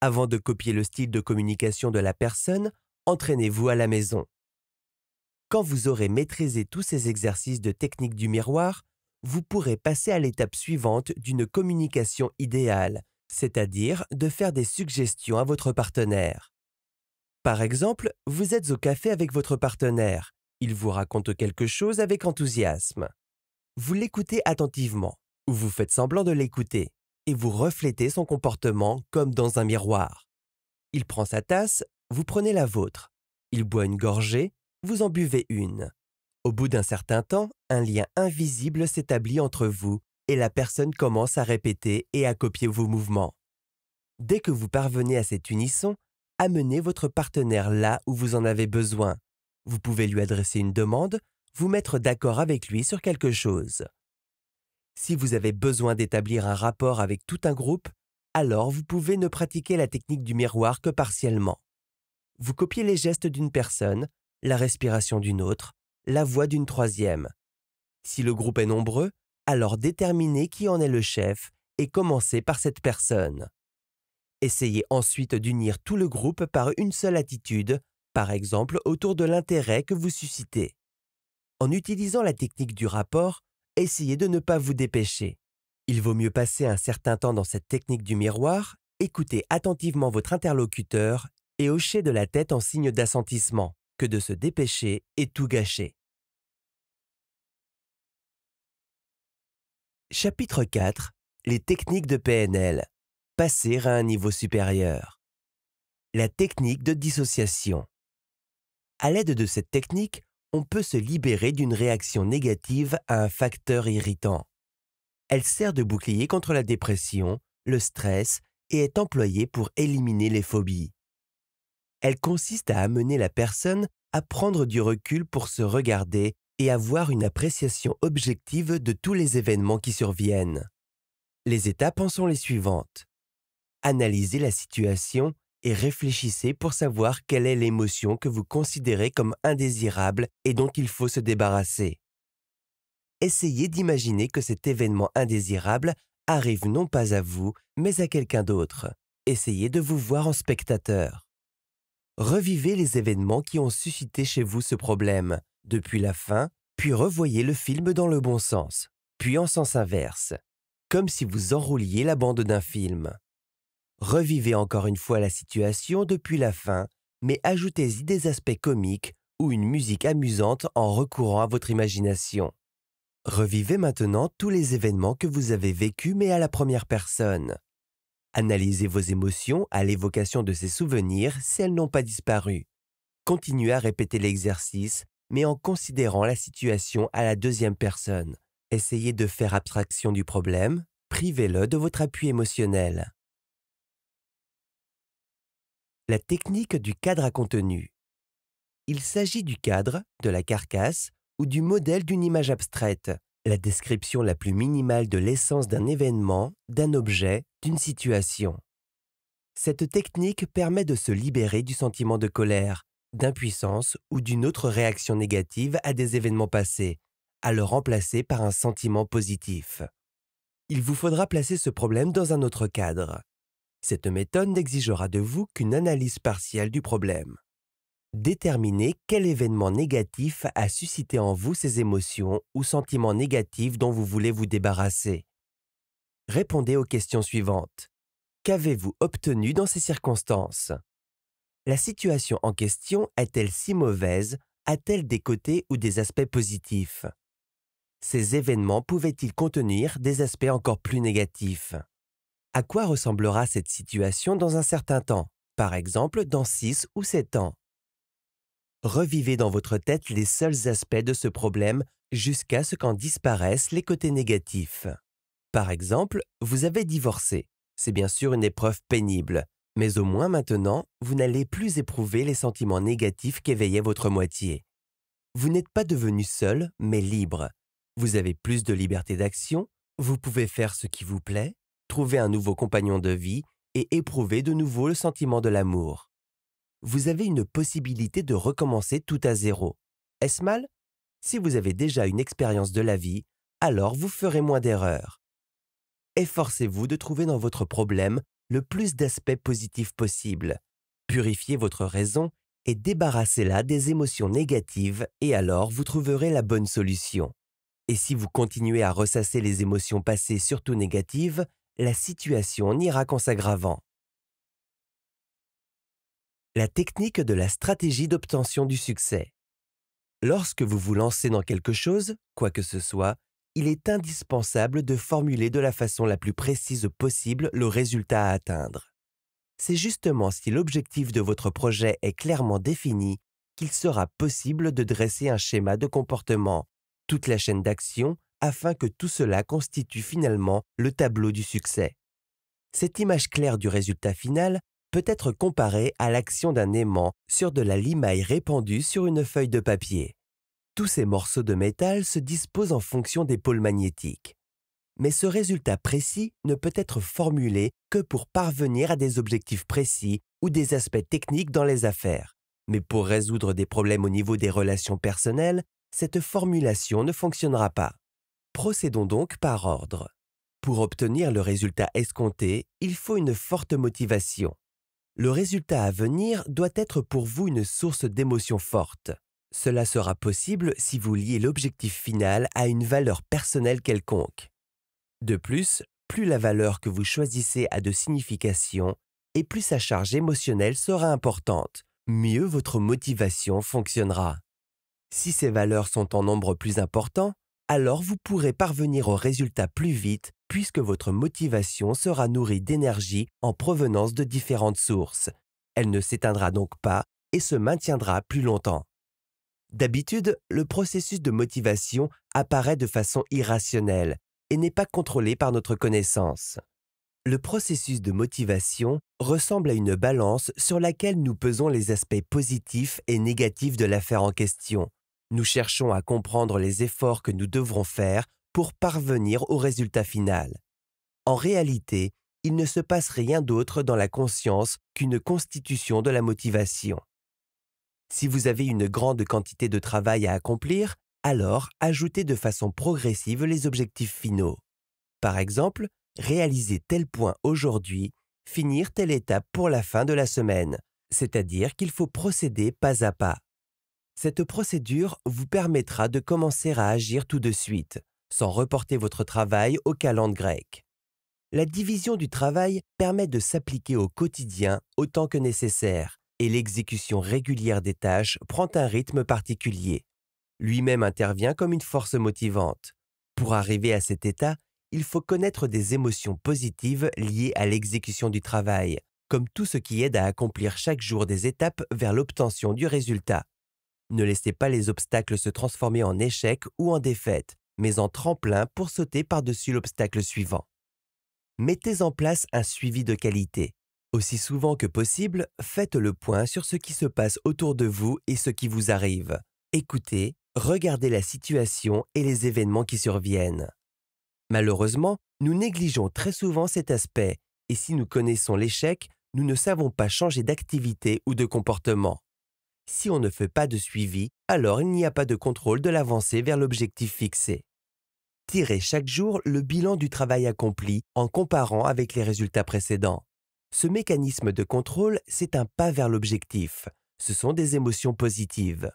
Avant de copier le style de communication de la personne, entraînez-vous à la maison. Quand vous aurez maîtrisé tous ces exercices de technique du miroir, vous pourrez passer à l'étape suivante d'une communication idéale, c'est-à-dire de faire des suggestions à votre partenaire. Par exemple, vous êtes au café avec votre partenaire, il vous raconte quelque chose avec enthousiasme. Vous l'écoutez attentivement, ou vous faites semblant de l'écouter, et vous reflétez son comportement comme dans un miroir. Il prend sa tasse, vous prenez la vôtre. Il boit une gorgée, vous en buvez une. Au bout d'un certain temps, un lien invisible s'établit entre vous et la personne commence à répéter et à copier vos mouvements. Dès que vous parvenez à cet unisson, amenez votre partenaire là où vous en avez besoin. Vous pouvez lui adresser une demande, vous mettre d'accord avec lui sur quelque chose. Si vous avez besoin d'établir un rapport avec tout un groupe, alors vous pouvez ne pratiquer la technique du miroir que partiellement. Vous copiez les gestes d'une personne, la respiration d'une autre, la voix d'une troisième. Si le groupe est nombreux, alors déterminez qui en est le chef et commencez par cette personne. Essayez ensuite d'unir tout le groupe par une seule attitude, par exemple autour de l'intérêt que vous suscitez. En utilisant la technique du rapport, essayez de ne pas vous dépêcher. Il vaut mieux passer un certain temps dans cette technique du miroir, écouter attentivement votre interlocuteur et hocher de la tête en signe d'assentissement que de se dépêcher et tout gâcher. Chapitre 4 Les techniques de PNL. Passer à un niveau supérieur. La technique de dissociation. À l'aide de cette technique, on peut se libérer d'une réaction négative à un facteur irritant. Elle sert de bouclier contre la dépression, le stress et est employée pour éliminer les phobies. Elle consiste à amener la personne à prendre du recul pour se regarder et avoir une appréciation objective de tous les événements qui surviennent. Les étapes en sont les suivantes. Analysez la situation et réfléchissez pour savoir quelle est l'émotion que vous considérez comme indésirable et dont il faut se débarrasser. Essayez d'imaginer que cet événement indésirable arrive non pas à vous, mais à quelqu'un d'autre. Essayez de vous voir en spectateur. Revivez les événements qui ont suscité chez vous ce problème, depuis la fin, puis revoyez le film dans le bon sens, puis en sens inverse, comme si vous enrouliez la bande d'un film. Revivez encore une fois la situation depuis la fin, mais ajoutez-y des aspects comiques ou une musique amusante en recourant à votre imagination. Revivez maintenant tous les événements que vous avez vécus mais à la première personne. Analysez vos émotions à l'évocation de ces souvenirs si elles n'ont pas disparu. Continuez à répéter l'exercice, mais en considérant la situation à la deuxième personne. Essayez de faire abstraction du problème, privez-le de votre appui émotionnel la technique du cadre à contenu. Il s'agit du cadre, de la carcasse ou du modèle d'une image abstraite, la description la plus minimale de l'essence d'un événement, d'un objet, d'une situation. Cette technique permet de se libérer du sentiment de colère, d'impuissance ou d'une autre réaction négative à des événements passés, à le remplacer par un sentiment positif. Il vous faudra placer ce problème dans un autre cadre. Cette méthode n'exigera de vous qu'une analyse partielle du problème. Déterminez quel événement négatif a suscité en vous ces émotions ou sentiments négatifs dont vous voulez vous débarrasser. Répondez aux questions suivantes. Qu'avez-vous obtenu dans ces circonstances? La situation en question est-elle si mauvaise? A-t-elle des côtés ou des aspects positifs? Ces événements pouvaient-ils contenir des aspects encore plus négatifs? À quoi ressemblera cette situation dans un certain temps, par exemple dans 6 ou 7 ans? Revivez dans votre tête les seuls aspects de ce problème jusqu'à ce qu'en disparaissent les côtés négatifs. Par exemple, vous avez divorcé. C'est bien sûr une épreuve pénible, mais au moins maintenant, vous n'allez plus éprouver les sentiments négatifs qu'éveillait votre moitié. Vous n'êtes pas devenu seul, mais libre. Vous avez plus de liberté d'action, vous pouvez faire ce qui vous plaît, trouver un nouveau compagnon de vie et éprouver de nouveau le sentiment de l'amour vous avez une possibilité de recommencer tout à zéro. Est-ce mal? Si vous avez déjà une expérience de la vie, alors vous ferez moins d'erreurs. Efforcez-vous de trouver dans votre problème le plus d'aspects positifs possible. Purifiez votre raison et débarrassez-la des émotions négatives et alors vous trouverez la bonne solution. Et si vous continuez à ressasser les émotions passées surtout négatives, la situation n'ira qu'en s'aggravant. La technique de la stratégie d'obtention du succès. Lorsque vous vous lancez dans quelque chose, quoi que ce soit, il est indispensable de formuler de la façon la plus précise possible le résultat à atteindre. C'est justement si l'objectif de votre projet est clairement défini qu'il sera possible de dresser un schéma de comportement, toute la chaîne d'action, afin que tout cela constitue finalement le tableau du succès. Cette image claire du résultat final peut être comparé à l'action d'un aimant sur de la limaille répandue sur une feuille de papier. Tous ces morceaux de métal se disposent en fonction des pôles magnétiques. Mais ce résultat précis ne peut être formulé que pour parvenir à des objectifs précis ou des aspects techniques dans les affaires. Mais pour résoudre des problèmes au niveau des relations personnelles, cette formulation ne fonctionnera pas. Procédons donc par ordre. Pour obtenir le résultat escompté, il faut une forte motivation. Le résultat à venir doit être pour vous une source d'émotion forte. Cela sera possible si vous liez l'objectif final à une valeur personnelle quelconque. De plus, plus la valeur que vous choisissez a de signification, et plus sa charge émotionnelle sera importante, mieux votre motivation fonctionnera. Si ces valeurs sont en nombre plus important, alors vous pourrez parvenir au résultat plus vite puisque votre motivation sera nourrie d'énergie en provenance de différentes sources. Elle ne s'éteindra donc pas et se maintiendra plus longtemps. D'habitude, le processus de motivation apparaît de façon irrationnelle et n'est pas contrôlé par notre connaissance. Le processus de motivation ressemble à une balance sur laquelle nous pesons les aspects positifs et négatifs de l'affaire en question. Nous cherchons à comprendre les efforts que nous devrons faire pour parvenir au résultat final. En réalité, il ne se passe rien d'autre dans la conscience qu'une constitution de la motivation. Si vous avez une grande quantité de travail à accomplir, alors ajoutez de façon progressive les objectifs finaux. Par exemple, réaliser tel point aujourd'hui, finir telle étape pour la fin de la semaine, c'est-à-dire qu'il faut procéder pas à pas. Cette procédure vous permettra de commencer à agir tout de suite, sans reporter votre travail au calendrier grec. La division du travail permet de s'appliquer au quotidien autant que nécessaire, et l'exécution régulière des tâches prend un rythme particulier. Lui-même intervient comme une force motivante. Pour arriver à cet état, il faut connaître des émotions positives liées à l'exécution du travail, comme tout ce qui aide à accomplir chaque jour des étapes vers l'obtention du résultat. Ne laissez pas les obstacles se transformer en échecs ou en défaites, mais en tremplin pour sauter par-dessus l'obstacle suivant. Mettez en place un suivi de qualité. Aussi souvent que possible, faites le point sur ce qui se passe autour de vous et ce qui vous arrive. Écoutez, regardez la situation et les événements qui surviennent. Malheureusement, nous négligeons très souvent cet aspect, et si nous connaissons l'échec, nous ne savons pas changer d'activité ou de comportement. Si on ne fait pas de suivi, alors il n'y a pas de contrôle de l'avancée vers l'objectif fixé. Tirez chaque jour le bilan du travail accompli en comparant avec les résultats précédents. Ce mécanisme de contrôle, c'est un pas vers l'objectif. Ce sont des émotions positives.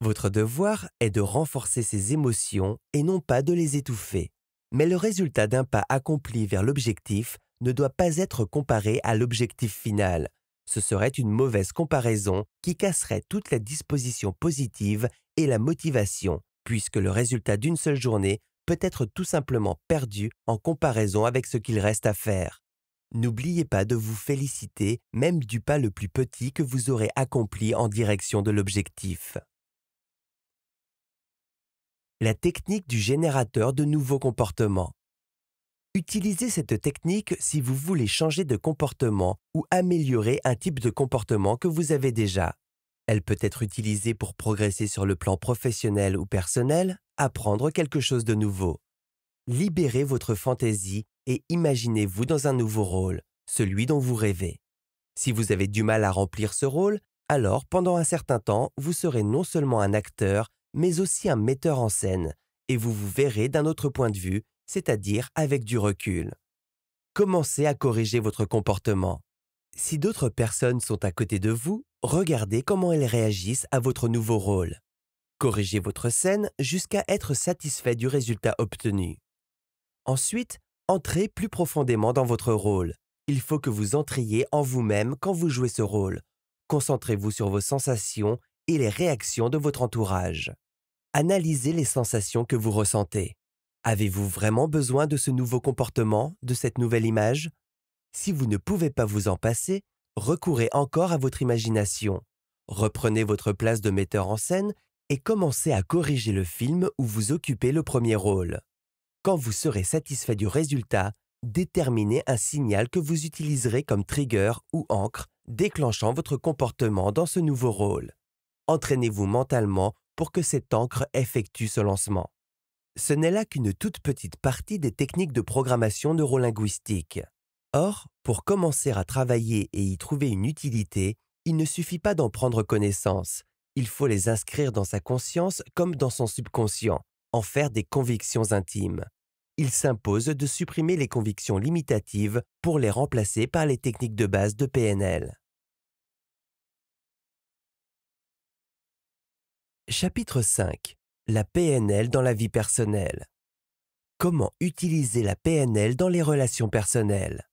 Votre devoir est de renforcer ces émotions et non pas de les étouffer. Mais le résultat d'un pas accompli vers l'objectif ne doit pas être comparé à l'objectif final. Ce serait une mauvaise comparaison qui casserait toute la disposition positive et la motivation, puisque le résultat d'une seule journée peut être tout simplement perdu en comparaison avec ce qu'il reste à faire. N'oubliez pas de vous féliciter même du pas le plus petit que vous aurez accompli en direction de l'objectif. La technique du générateur de nouveaux comportements. Utilisez cette technique si vous voulez changer de comportement ou améliorer un type de comportement que vous avez déjà. Elle peut être utilisée pour progresser sur le plan professionnel ou personnel, apprendre quelque chose de nouveau. Libérez votre fantaisie et imaginez-vous dans un nouveau rôle, celui dont vous rêvez. Si vous avez du mal à remplir ce rôle, alors pendant un certain temps, vous serez non seulement un acteur, mais aussi un metteur en scène, et vous vous verrez d'un autre point de vue c'est-à-dire avec du recul. Commencez à corriger votre comportement. Si d'autres personnes sont à côté de vous, regardez comment elles réagissent à votre nouveau rôle. Corrigez votre scène jusqu'à être satisfait du résultat obtenu. Ensuite, entrez plus profondément dans votre rôle. Il faut que vous entriez en vous-même quand vous jouez ce rôle. Concentrez-vous sur vos sensations et les réactions de votre entourage. Analysez les sensations que vous ressentez. Avez-vous vraiment besoin de ce nouveau comportement, de cette nouvelle image? Si vous ne pouvez pas vous en passer, recourez encore à votre imagination. Reprenez votre place de metteur en scène et commencez à corriger le film où vous occupez le premier rôle. Quand vous serez satisfait du résultat, déterminez un signal que vous utiliserez comme trigger ou encre, déclenchant votre comportement dans ce nouveau rôle. Entraînez-vous mentalement pour que cette encre effectue ce lancement ce n'est là qu'une toute petite partie des techniques de programmation neurolinguistique. Or, pour commencer à travailler et y trouver une utilité, il ne suffit pas d'en prendre connaissance, il faut les inscrire dans sa conscience comme dans son subconscient, en faire des convictions intimes. Il s'impose de supprimer les convictions limitatives pour les remplacer par les techniques de base de PNL. Chapitre 5 la PNL dans la vie personnelle. Comment utiliser la PNL dans les relations personnelles?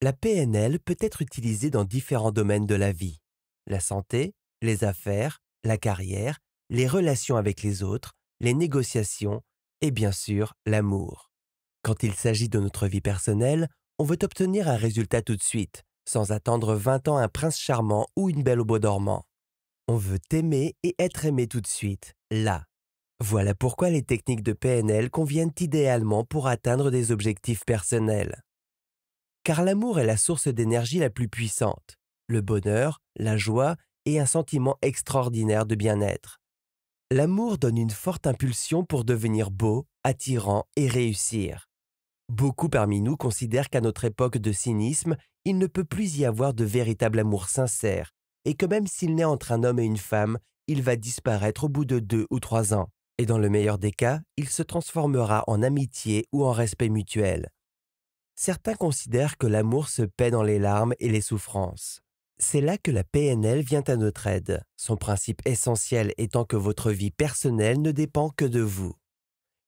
La PNL peut être utilisée dans différents domaines de la vie. La santé, les affaires, la carrière, les relations avec les autres, les négociations et bien sûr l'amour. Quand il s'agit de notre vie personnelle, on veut obtenir un résultat tout de suite, sans attendre 20 ans un prince charmant ou une belle au bois dormant. On veut aimer et être aimé tout de suite, là, voilà pourquoi les techniques de PNL conviennent idéalement pour atteindre des objectifs personnels. Car l'amour est la source d'énergie la plus puissante, le bonheur, la joie et un sentiment extraordinaire de bien-être. L'amour donne une forte impulsion pour devenir beau, attirant et réussir. Beaucoup parmi nous considèrent qu'à notre époque de cynisme, il ne peut plus y avoir de véritable amour sincère, et que même s'il naît entre un homme et une femme, il va disparaître au bout de deux ou trois ans et dans le meilleur des cas, il se transformera en amitié ou en respect mutuel. Certains considèrent que l'amour se paie dans les larmes et les souffrances. C'est là que la PNL vient à notre aide, son principe essentiel étant que votre vie personnelle ne dépend que de vous.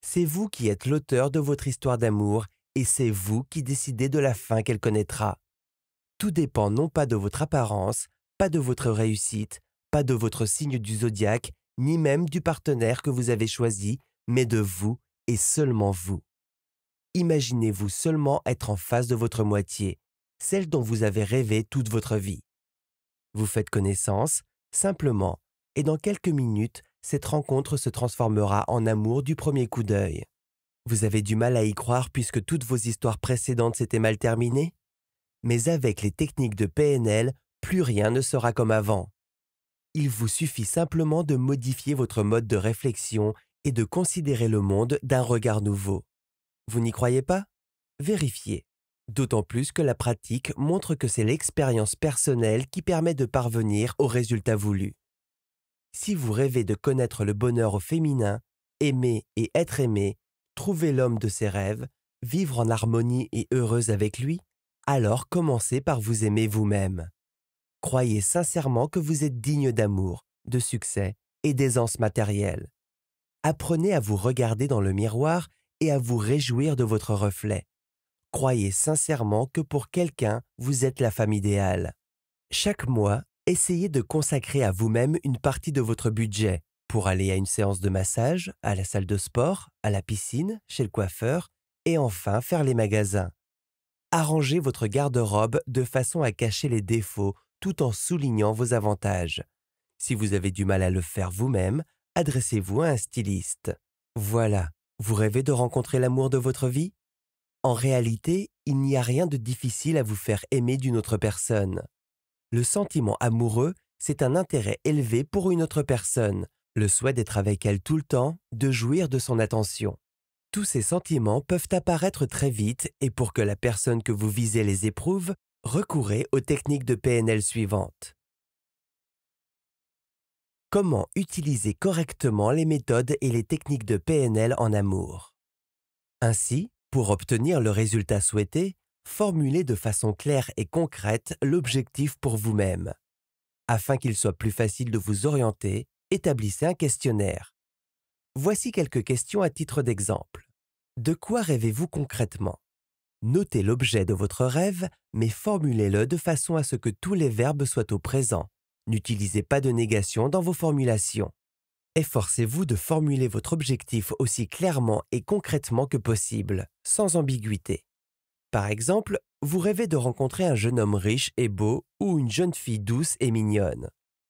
C'est vous qui êtes l'auteur de votre histoire d'amour et c'est vous qui décidez de la fin qu'elle connaîtra. Tout dépend non pas de votre apparence, pas de votre réussite, pas de votre signe du zodiaque, ni même du partenaire que vous avez choisi, mais de vous et seulement vous. Imaginez-vous seulement être en face de votre moitié, celle dont vous avez rêvé toute votre vie. Vous faites connaissance, simplement, et dans quelques minutes, cette rencontre se transformera en amour du premier coup d'œil. Vous avez du mal à y croire puisque toutes vos histoires précédentes s'étaient mal terminées? Mais avec les techniques de PNL, plus rien ne sera comme avant il vous suffit simplement de modifier votre mode de réflexion et de considérer le monde d'un regard nouveau. Vous n'y croyez pas? Vérifiez. D'autant plus que la pratique montre que c'est l'expérience personnelle qui permet de parvenir au résultat voulu. Si vous rêvez de connaître le bonheur au féminin, aimer et être aimé, trouver l'homme de ses rêves, vivre en harmonie et heureuse avec lui, alors commencez par vous aimer vous-même. Croyez sincèrement que vous êtes digne d'amour, de succès et d'aisance matérielle. Apprenez à vous regarder dans le miroir et à vous réjouir de votre reflet. Croyez sincèrement que pour quelqu'un, vous êtes la femme idéale. Chaque mois, essayez de consacrer à vous-même une partie de votre budget pour aller à une séance de massage, à la salle de sport, à la piscine, chez le coiffeur, et enfin faire les magasins. Arrangez votre garde-robe de façon à cacher les défauts tout en soulignant vos avantages. Si vous avez du mal à le faire vous-même, adressez-vous à un styliste. Voilà, vous rêvez de rencontrer l'amour de votre vie? En réalité, il n'y a rien de difficile à vous faire aimer d'une autre personne. Le sentiment amoureux, c'est un intérêt élevé pour une autre personne, le souhait d'être avec elle tout le temps, de jouir de son attention. Tous ces sentiments peuvent apparaître très vite et pour que la personne que vous visez les éprouve, recourez aux techniques de PNL suivantes. Comment utiliser correctement les méthodes et les techniques de PNL en amour? Ainsi, pour obtenir le résultat souhaité, formulez de façon claire et concrète l'objectif pour vous-même. Afin qu'il soit plus facile de vous orienter, établissez un questionnaire. Voici quelques questions à titre d'exemple. De quoi rêvez-vous concrètement? Notez l'objet de votre rêve, mais formulez-le de façon à ce que tous les verbes soient au présent N'utilisez pas de négation dans vos formulations. Efforcez-vous de formuler votre objectif aussi clairement et concrètement que possible, sans ambiguïté. Par exemple, vous rêvez de rencontrer un jeune homme riche et beau ou une jeune fille douce et mignonne.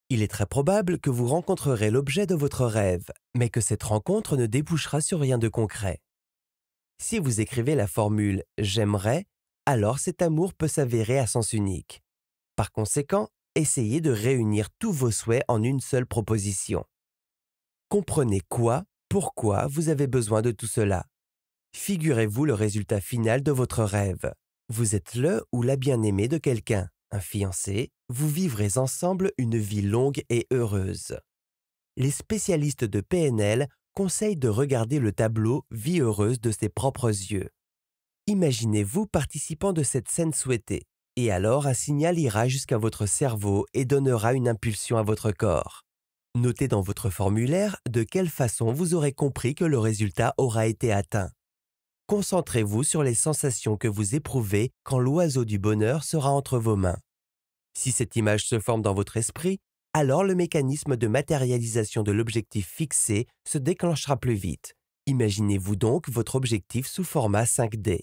Il est très probable que vous rencontrerez l'objet de votre rêve, mais que cette rencontre ne débouchera sur rien de concret. Si vous écrivez la formule j'aimerais, alors cet amour peut s'avérer à sens unique. Par conséquent, essayez de réunir tous vos souhaits en une seule proposition. Comprenez quoi, pourquoi vous avez besoin de tout cela. Figurez-vous le résultat final de votre rêve. Vous êtes le ou la bien-aimée de quelqu'un, un fiancé, vous vivrez ensemble une vie longue et heureuse. Les spécialistes de PNL conseillent de regarder le tableau Vie heureuse de ses propres yeux. Imaginez-vous participant de cette scène souhaitée et alors un signal ira jusqu'à votre cerveau et donnera une impulsion à votre corps. Notez dans votre formulaire de quelle façon vous aurez compris que le résultat aura été atteint. Concentrez-vous sur les sensations que vous éprouvez quand l'oiseau du bonheur sera entre vos mains. Si cette image se forme dans votre esprit, alors le mécanisme de matérialisation de l'objectif fixé se déclenchera plus vite. Imaginez-vous donc votre objectif sous format 5D.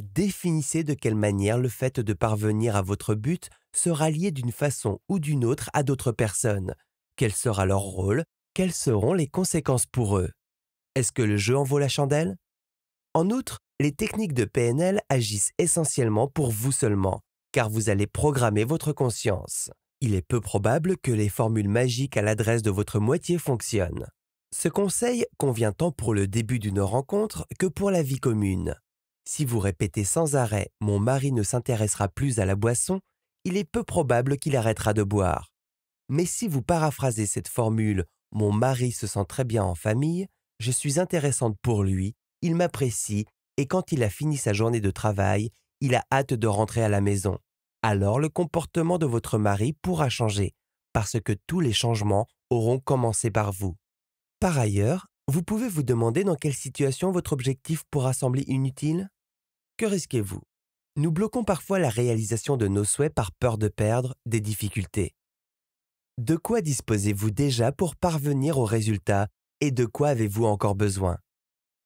Définissez de quelle manière le fait de parvenir à votre but sera lié d'une façon ou d'une autre à d'autres personnes. Quel sera leur rôle? Quelles seront les conséquences pour eux? Est-ce que le jeu en vaut la chandelle? En outre, les techniques de PNL agissent essentiellement pour vous seulement, car vous allez programmer votre conscience. Il est peu probable que les formules magiques à l'adresse de votre moitié fonctionnent. Ce conseil convient tant pour le début d'une rencontre que pour la vie commune. Si vous répétez sans arrêt Mon mari ne s'intéressera plus à la boisson, il est peu probable qu'il arrêtera de boire. Mais si vous paraphrasez cette formule Mon mari se sent très bien en famille, je suis intéressante pour lui, il m'apprécie, et quand il a fini sa journée de travail, il a hâte de rentrer à la maison. Alors le comportement de votre mari pourra changer, parce que tous les changements auront commencé par vous. Par ailleurs, vous pouvez vous demander dans quelle situation votre objectif pourra sembler inutile? Que risquez-vous? Nous bloquons parfois la réalisation de nos souhaits par peur de perdre des difficultés. De quoi disposez-vous déjà pour parvenir au résultat et de quoi avez-vous encore besoin?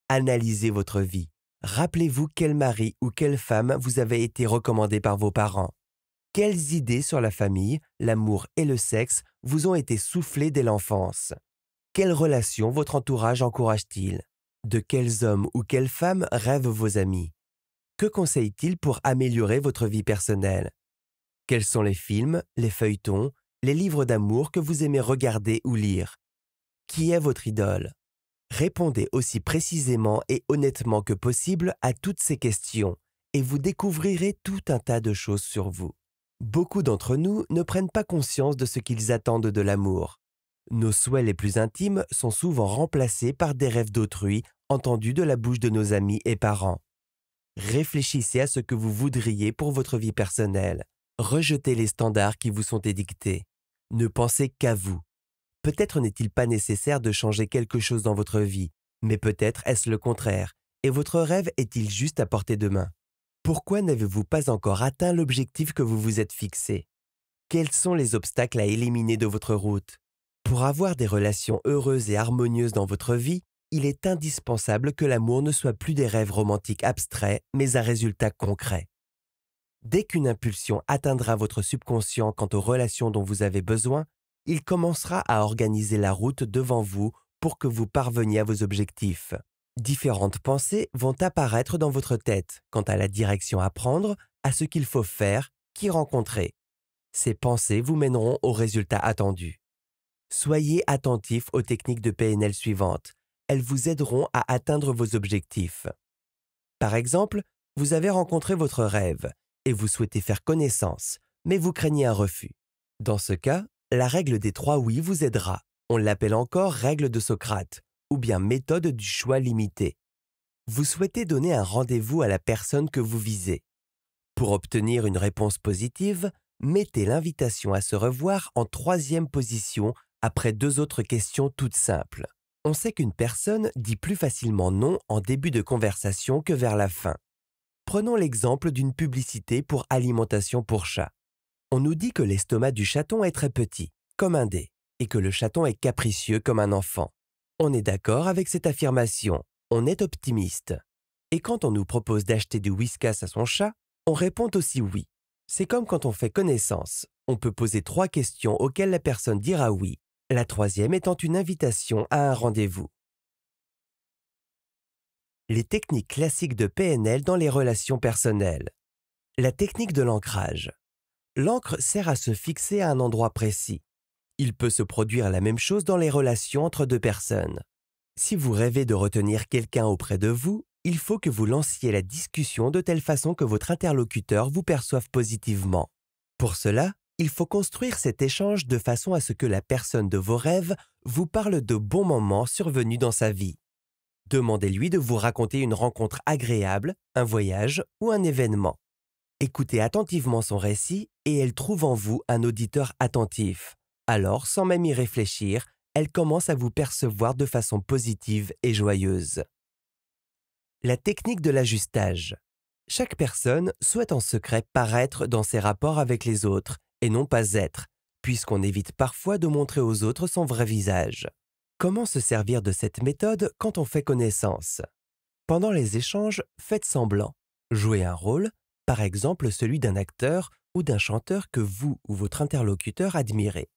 Analysez votre vie. Rappelez-vous quel mari ou quelle femme vous avez été recommandé par vos parents. Quelles idées sur la famille, l'amour et le sexe vous ont été soufflées dès l'enfance? Quelles relations votre entourage encourage-t-il? De quels hommes ou quelles femmes rêvent vos amis? Que conseille-t-il pour améliorer votre vie personnelle? Quels sont les films, les feuilletons, les livres d'amour que vous aimez regarder ou lire? Qui est votre idole? Répondez aussi précisément et honnêtement que possible à toutes ces questions et vous découvrirez tout un tas de choses sur vous. Beaucoup d'entre nous ne prennent pas conscience de ce qu'ils attendent de l'amour. Nos souhaits les plus intimes sont souvent remplacés par des rêves d'autrui entendus de la bouche de nos amis et parents. Réfléchissez à ce que vous voudriez pour votre vie personnelle. Rejetez les standards qui vous sont édictés. Ne pensez qu'à vous. Peut-être n'est-il pas nécessaire de changer quelque chose dans votre vie, mais peut-être est-ce le contraire, et votre rêve est-il juste à portée de main? Pourquoi n'avez-vous pas encore atteint l'objectif que vous vous êtes fixé? Quels sont les obstacles à éliminer de votre route? Pour avoir des relations heureuses et harmonieuses dans votre vie, il est indispensable que l'amour ne soit plus des rêves romantiques abstraits, mais un résultat concret. Dès qu'une impulsion atteindra votre subconscient quant aux relations dont vous avez besoin, il commencera à organiser la route devant vous pour que vous parveniez à vos objectifs. Différentes pensées vont apparaître dans votre tête quant à la direction à prendre, à ce qu'il faut faire, qui rencontrer. Ces pensées vous mèneront au résultat attendu. Soyez attentif aux techniques de PNL suivantes. Elles vous aideront à atteindre vos objectifs. Par exemple, vous avez rencontré votre rêve et vous souhaitez faire connaissance, mais vous craignez un refus. Dans ce cas, la règle des trois oui vous aidera. On l'appelle encore règle de Socrate ou bien méthode du choix limité. Vous souhaitez donner un rendez-vous à la personne que vous visez. Pour obtenir une réponse positive, mettez l'invitation à se revoir en troisième position après deux autres questions toutes simples. On sait qu'une personne dit plus facilement non en début de conversation que vers la fin. Prenons l'exemple d'une publicité pour alimentation pour chat. On nous dit que l'estomac du chaton est très petit, comme un dé et que le chaton est capricieux comme un enfant. On est d'accord avec cette affirmation, on est optimiste. Et quand on nous propose d'acheter du whiskas à son chat, on répond aussi oui. C'est comme quand on fait connaissance. On peut poser trois questions auxquelles la personne dira oui, la troisième étant une invitation à un rendez-vous. Les techniques classiques de PNL dans les relations personnelles. La technique de l'ancrage. L'encre sert à se fixer à un endroit précis. Il peut se produire la même chose dans les relations entre deux personnes. Si vous rêvez de retenir quelqu'un auprès de vous, il faut que vous lanciez la discussion de telle façon que votre interlocuteur vous perçoive positivement. Pour cela, il faut construire cet échange de façon à ce que la personne de vos rêves vous parle de bons moments survenus dans sa vie. Demandez-lui de vous raconter une rencontre agréable, un voyage ou un événement. Écoutez attentivement son récit et elle trouve en vous un auditeur attentif. Alors, sans même y réfléchir, elle commence à vous percevoir de façon positive et joyeuse. La technique de l'ajustage. Chaque personne souhaite en secret paraître dans ses rapports avec les autres et non pas être, puisqu'on évite parfois de montrer aux autres son vrai visage. Comment se servir de cette méthode quand on fait connaissance? Pendant les échanges, faites semblant. Jouez un rôle, par exemple celui d'un acteur ou d'un chanteur que vous ou votre interlocuteur admirez.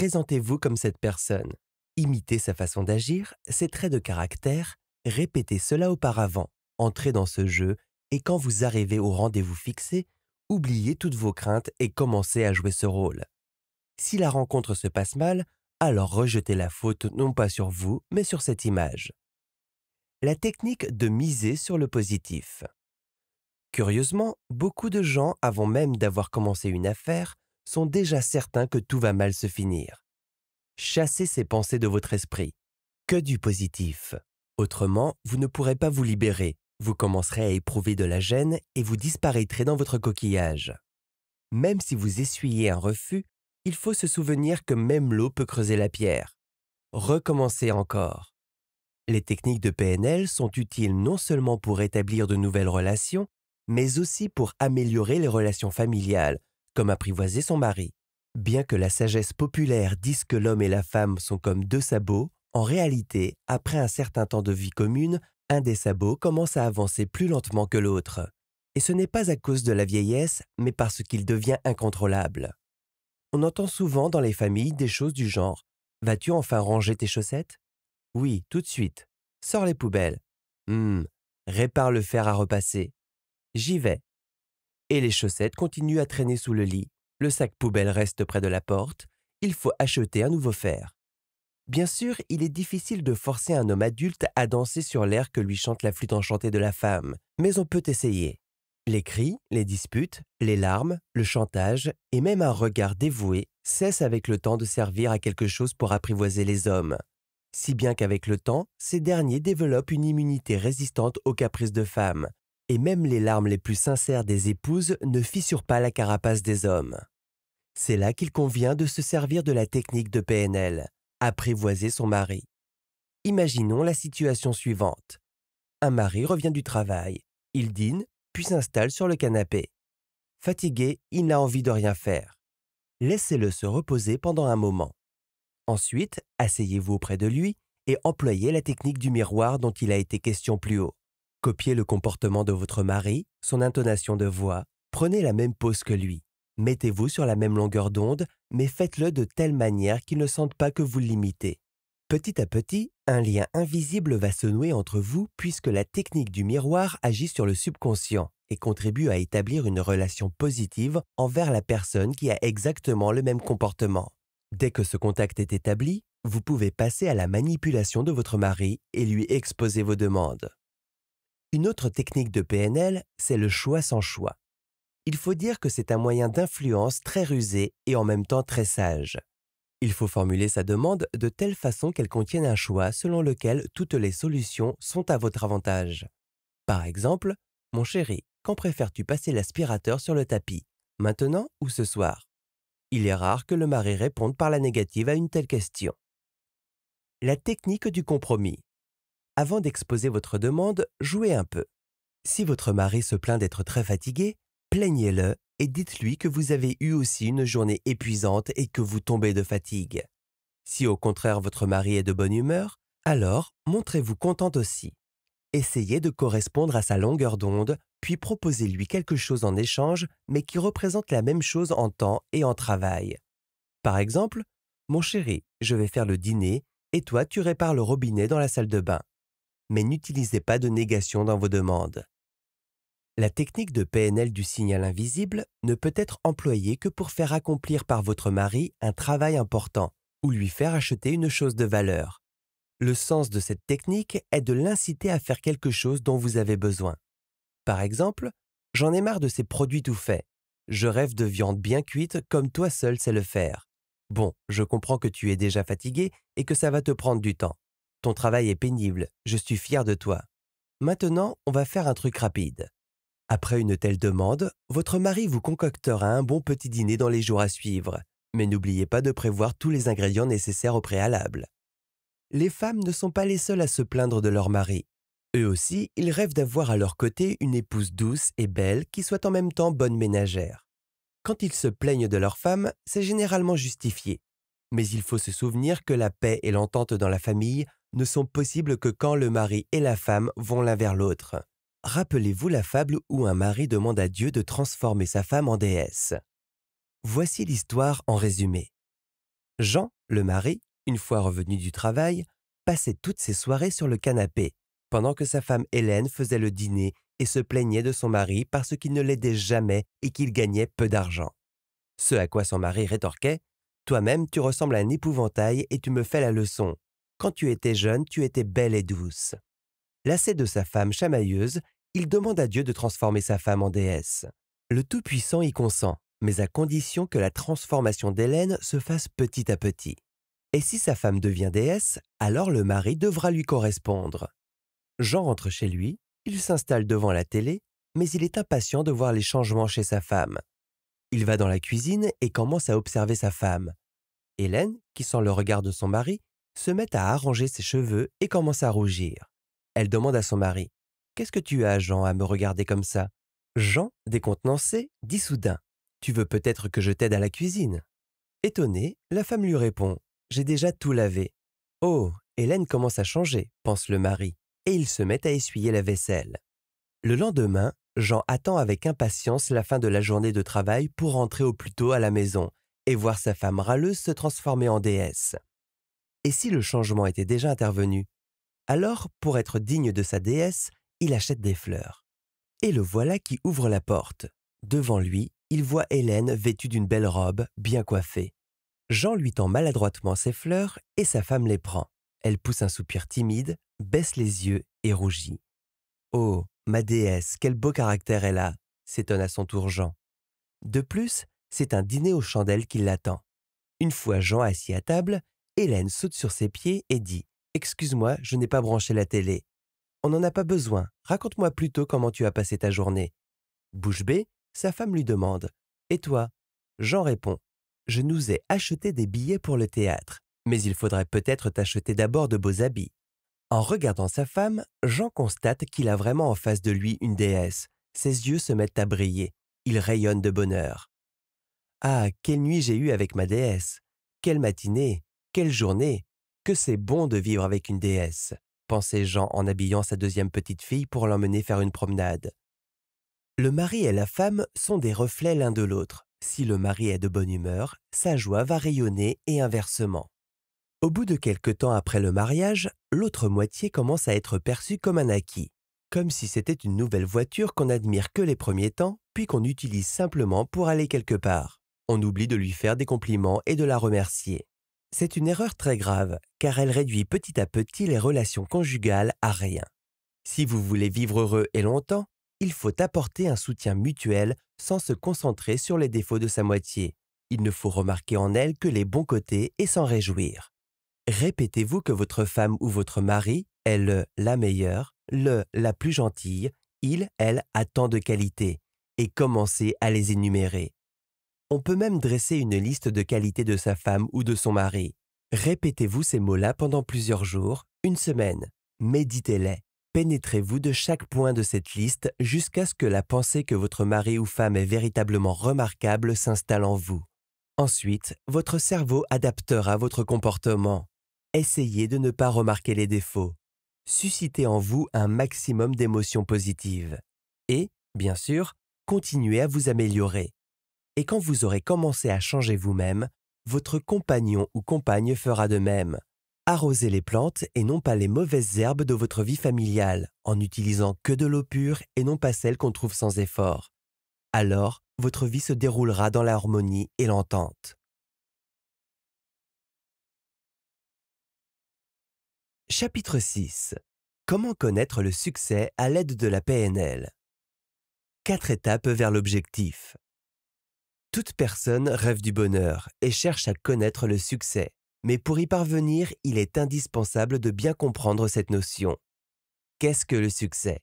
Présentez-vous comme cette personne. Imitez sa façon d'agir, ses traits de caractère, répétez cela auparavant, entrez dans ce jeu et quand vous arrivez au rendez-vous fixé, oubliez toutes vos craintes et commencez à jouer ce rôle. Si la rencontre se passe mal, alors rejetez la faute non pas sur vous, mais sur cette image. La technique de miser sur le positif. Curieusement, beaucoup de gens, avant même d'avoir commencé une affaire, sont déjà certains que tout va mal se finir. Chassez ces pensées de votre esprit. Que du positif. Autrement, vous ne pourrez pas vous libérer, vous commencerez à éprouver de la gêne et vous disparaîtrez dans votre coquillage. Même si vous essuyez un refus, il faut se souvenir que même l'eau peut creuser la pierre. Recommencez encore. Les techniques de PNL sont utiles non seulement pour établir de nouvelles relations, mais aussi pour améliorer les relations familiales, comme apprivoiser son mari. Bien que la sagesse populaire dise que l'homme et la femme sont comme deux sabots, en réalité, après un certain temps de vie commune, un des sabots commence à avancer plus lentement que l'autre. Et ce n'est pas à cause de la vieillesse, mais parce qu'il devient incontrôlable. On entend souvent dans les familles des choses du genre Vas-tu enfin ranger tes chaussettes? Oui, tout de suite. Sors les poubelles. Hum, répare le fer à repasser. J'y vais et les chaussettes continuent à traîner sous le lit, le sac poubelle reste près de la porte, il faut acheter un nouveau fer. Bien sûr, il est difficile de forcer un homme adulte à danser sur l'air que lui chante la flûte enchantée de la femme, mais on peut essayer. Les cris, les disputes, les larmes, le chantage et même un regard dévoué cesse avec le temps de servir à quelque chose pour apprivoiser les hommes, si bien qu'avec le temps, ces derniers développent une immunité résistante aux caprices de femmes, et même les larmes les plus sincères des épouses ne fissurent pas la carapace des hommes. C'est là qu'il convient de se servir de la technique de PNL, apprivoiser son mari. Imaginons la situation suivante. Un mari revient du travail, il dîne, puis s'installe sur le canapé. Fatigué, il n'a envie de rien faire. Laissez-le se reposer pendant un moment. Ensuite, asseyez-vous auprès de lui et employez la technique du miroir dont il a été question plus haut. Copiez le comportement de votre mari, son intonation de voix, prenez la même pose que lui. Mettez-vous sur la même longueur d'onde, mais faites-le de telle manière qu'il ne sente pas que vous l'imitez. Petit à petit, un lien invisible va se nouer entre vous puisque la technique du miroir agit sur le subconscient et contribue à établir une relation positive envers la personne qui a exactement le même comportement. Dès que ce contact est établi, vous pouvez passer à la manipulation de votre mari et lui exposer vos demandes. Une autre technique de PNL, c'est le choix sans choix. Il faut dire que c'est un moyen d'influence très rusé et en même temps très sage. Il faut formuler sa demande de telle façon qu'elle contienne un choix selon lequel toutes les solutions sont à votre avantage. Par exemple, Mon chéri, quand préfères-tu passer l'aspirateur sur le tapis Maintenant ou ce soir? Il est rare que le mari réponde par la négative à une telle question. La technique du compromis. Avant d'exposer votre demande, jouez un peu. Si votre mari se plaint d'être très fatigué, plaignez-le et dites-lui que vous avez eu aussi une journée épuisante et que vous tombez de fatigue. Si au contraire votre mari est de bonne humeur, alors montrez-vous contente aussi. Essayez de correspondre à sa longueur d'onde, puis proposez-lui quelque chose en échange, mais qui représente la même chose en temps et en travail. Par exemple, Mon chéri, je vais faire le dîner, et toi tu répares le robinet dans la salle de bain. Mais n'utilisez pas de négation dans vos demandes. La technique de PNL du signal invisible ne peut être employée que pour faire accomplir par votre mari un travail important ou lui faire acheter une chose de valeur. Le sens de cette technique est de l'inciter à faire quelque chose dont vous avez besoin. Par exemple, j'en ai marre de ces produits tout faits. Je rêve de viande bien cuite comme toi seul sais le faire. Bon, je comprends que tu es déjà fatigué et que ça va te prendre du temps. Ton travail est pénible, je suis fier de toi. Maintenant, on va faire un truc rapide. Après une telle demande, votre mari vous concoctera un bon petit dîner dans les jours à suivre, mais n'oubliez pas de prévoir tous les ingrédients nécessaires au préalable. Les femmes ne sont pas les seules à se plaindre de leur mari. Eux aussi, ils rêvent d'avoir à leur côté une épouse douce et belle qui soit en même temps bonne ménagère. Quand ils se plaignent de leur femme, c'est généralement justifié. Mais il faut se souvenir que la paix et l'entente dans la famille ne sont possibles que quand le mari et la femme vont l'un vers l'autre. Rappelez-vous la fable où un mari demande à Dieu de transformer sa femme en déesse. Voici l'histoire en résumé. Jean, le mari, une fois revenu du travail, passait toutes ses soirées sur le canapé, pendant que sa femme Hélène faisait le dîner et se plaignait de son mari parce qu'il ne l'aidait jamais et qu'il gagnait peu d'argent. Ce à quoi son mari rétorquait Toi-même, tu ressembles à un épouvantail et tu me fais la leçon. Quand tu étais jeune, tu étais belle et douce. Lassé de sa femme chamailleuse, il demande à Dieu de transformer sa femme en déesse. Le Tout-Puissant y consent, mais à condition que la transformation d'Hélène se fasse petit à petit. Et si sa femme devient déesse, alors le mari devra lui correspondre. Jean rentre chez lui, il s'installe devant la télé, mais il est impatient de voir les changements chez sa femme. Il va dans la cuisine et commence à observer sa femme. Hélène, qui sent le regard de son mari, se met à arranger ses cheveux et commence à rougir. Elle demande à son mari Qu'est-ce que tu as, Jean, à me regarder comme ça? Jean, décontenancé, dit soudain Tu veux peut-être que je t'aide à la cuisine? Étonnée, la femme lui répond J'ai déjà tout lavé. Oh, Hélène commence à changer, pense le mari, et il se met à essuyer la vaisselle. Le lendemain, Jean attend avec impatience la fin de la journée de travail pour rentrer au plus tôt à la maison et voir sa femme râleuse se transformer en déesse. Et si le changement était déjà intervenu? Alors, pour être digne de sa déesse, il achète des fleurs. Et le voilà qui ouvre la porte. Devant lui, il voit Hélène vêtue d'une belle robe, bien coiffée. Jean lui tend maladroitement ses fleurs et sa femme les prend. Elle pousse un soupir timide, baisse les yeux et rougit. Oh, ma déesse, quel beau caractère elle a s'étonne à son tour Jean. De plus, c'est un dîner aux chandelles qui l'attend. Une fois Jean assis à table, Hélène saute sur ses pieds et dit Excuse-moi, je n'ai pas branché la télé. On n'en a pas besoin. Raconte-moi plutôt comment tu as passé ta journée. Bouche bée, sa femme lui demande Et toi? Jean répond Je nous ai acheté des billets pour le théâtre, mais il faudrait peut-être t'acheter d'abord de beaux habits. En regardant sa femme, Jean constate qu'il a vraiment en face de lui une déesse. Ses yeux se mettent à briller. Il rayonne de bonheur. Ah, quelle nuit j'ai eue avec ma déesse. Quelle matinée, quelle journée. Que c'est bon de vivre avec une déesse, pensait Jean en habillant sa deuxième petite fille pour l'emmener faire une promenade. Le mari et la femme sont des reflets l'un de l'autre. Si le mari est de bonne humeur, sa joie va rayonner et inversement. Au bout de quelque temps après le mariage, l'autre moitié commence à être perçue comme un acquis, comme si c'était une nouvelle voiture qu'on admire que les premiers temps, puis qu'on utilise simplement pour aller quelque part. On oublie de lui faire des compliments et de la remercier. C'est une erreur très grave, car elle réduit petit à petit les relations conjugales à rien. Si vous voulez vivre heureux et longtemps, il faut apporter un soutien mutuel sans se concentrer sur les défauts de sa moitié. Il ne faut remarquer en elle que les bons côtés et s'en réjouir. Répétez-vous que votre femme ou votre mari est le la meilleure, le la plus gentille, il, elle a tant de qualités, et commencez à les énumérer. On peut même dresser une liste de qualités de sa femme ou de son mari. Répétez-vous ces mots-là pendant plusieurs jours, une semaine. Méditez-les. Pénétrez-vous de chaque point de cette liste jusqu'à ce que la pensée que votre mari ou femme est véritablement remarquable s'installe en vous. Ensuite, votre cerveau adaptera votre comportement. Essayez de ne pas remarquer les défauts. Suscitez en vous un maximum d'émotions positives. Et, bien sûr, continuez à vous améliorer. Et quand vous aurez commencé à changer vous-même, votre compagnon ou compagne fera de même. Arrosez les plantes et non pas les mauvaises herbes de votre vie familiale, en n'utilisant que de l'eau pure et non pas celle qu'on trouve sans effort. Alors, votre vie se déroulera dans l'harmonie et l'entente. Chapitre 6 Comment connaître le succès à l'aide de la PNL Quatre étapes vers l'objectif. Toute personne rêve du bonheur et cherche à connaître le succès, mais pour y parvenir, il est indispensable de bien comprendre cette notion. Qu'est-ce que le succès?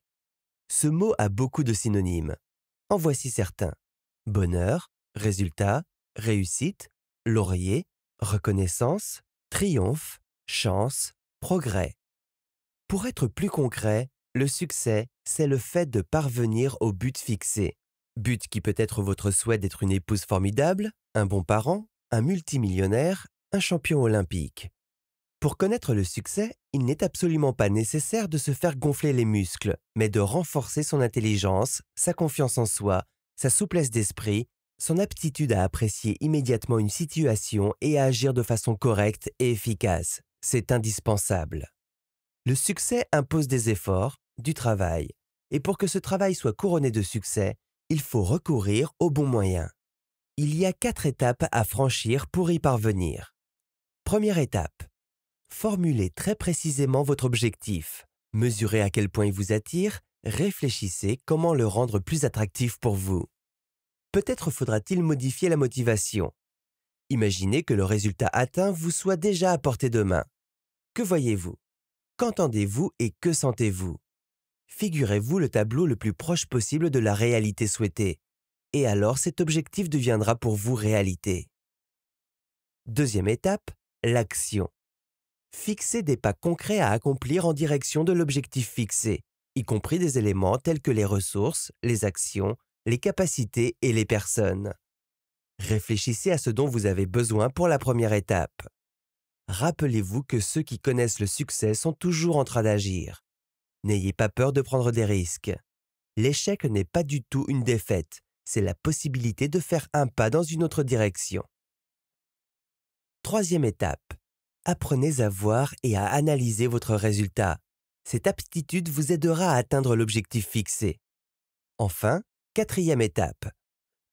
Ce mot a beaucoup de synonymes. En voici certains. Bonheur, résultat, réussite, laurier, reconnaissance, triomphe, chance, progrès. Pour être plus concret, le succès, c'est le fait de parvenir au but fixé. But qui peut être votre souhait d'être une épouse formidable, un bon parent, un multimillionnaire, un champion olympique. Pour connaître le succès, il n'est absolument pas nécessaire de se faire gonfler les muscles, mais de renforcer son intelligence, sa confiance en soi, sa souplesse d'esprit, son aptitude à apprécier immédiatement une situation et à agir de façon correcte et efficace. C'est indispensable. Le succès impose des efforts, du travail, et pour que ce travail soit couronné de succès, il faut recourir aux bons moyens. Il y a quatre étapes à franchir pour y parvenir. Première étape. Formulez très précisément votre objectif. Mesurez à quel point il vous attire, réfléchissez comment le rendre plus attractif pour vous. Peut-être faudra-t-il modifier la motivation. Imaginez que le résultat atteint vous soit déjà à portée de main. Que voyez-vous? Qu'entendez-vous et que sentez-vous? Figurez-vous le tableau le plus proche possible de la réalité souhaitée, et alors cet objectif deviendra pour vous réalité. Deuxième étape, l'action. Fixez des pas concrets à accomplir en direction de l'objectif fixé, y compris des éléments tels que les ressources, les actions, les capacités et les personnes. Réfléchissez à ce dont vous avez besoin pour la première étape. Rappelez-vous que ceux qui connaissent le succès sont toujours en train d'agir. N'ayez pas peur de prendre des risques. L'échec n'est pas du tout une défaite, c'est la possibilité de faire un pas dans une autre direction. Troisième étape. Apprenez à voir et à analyser votre résultat. Cette aptitude vous aidera à atteindre l'objectif fixé. Enfin, quatrième étape.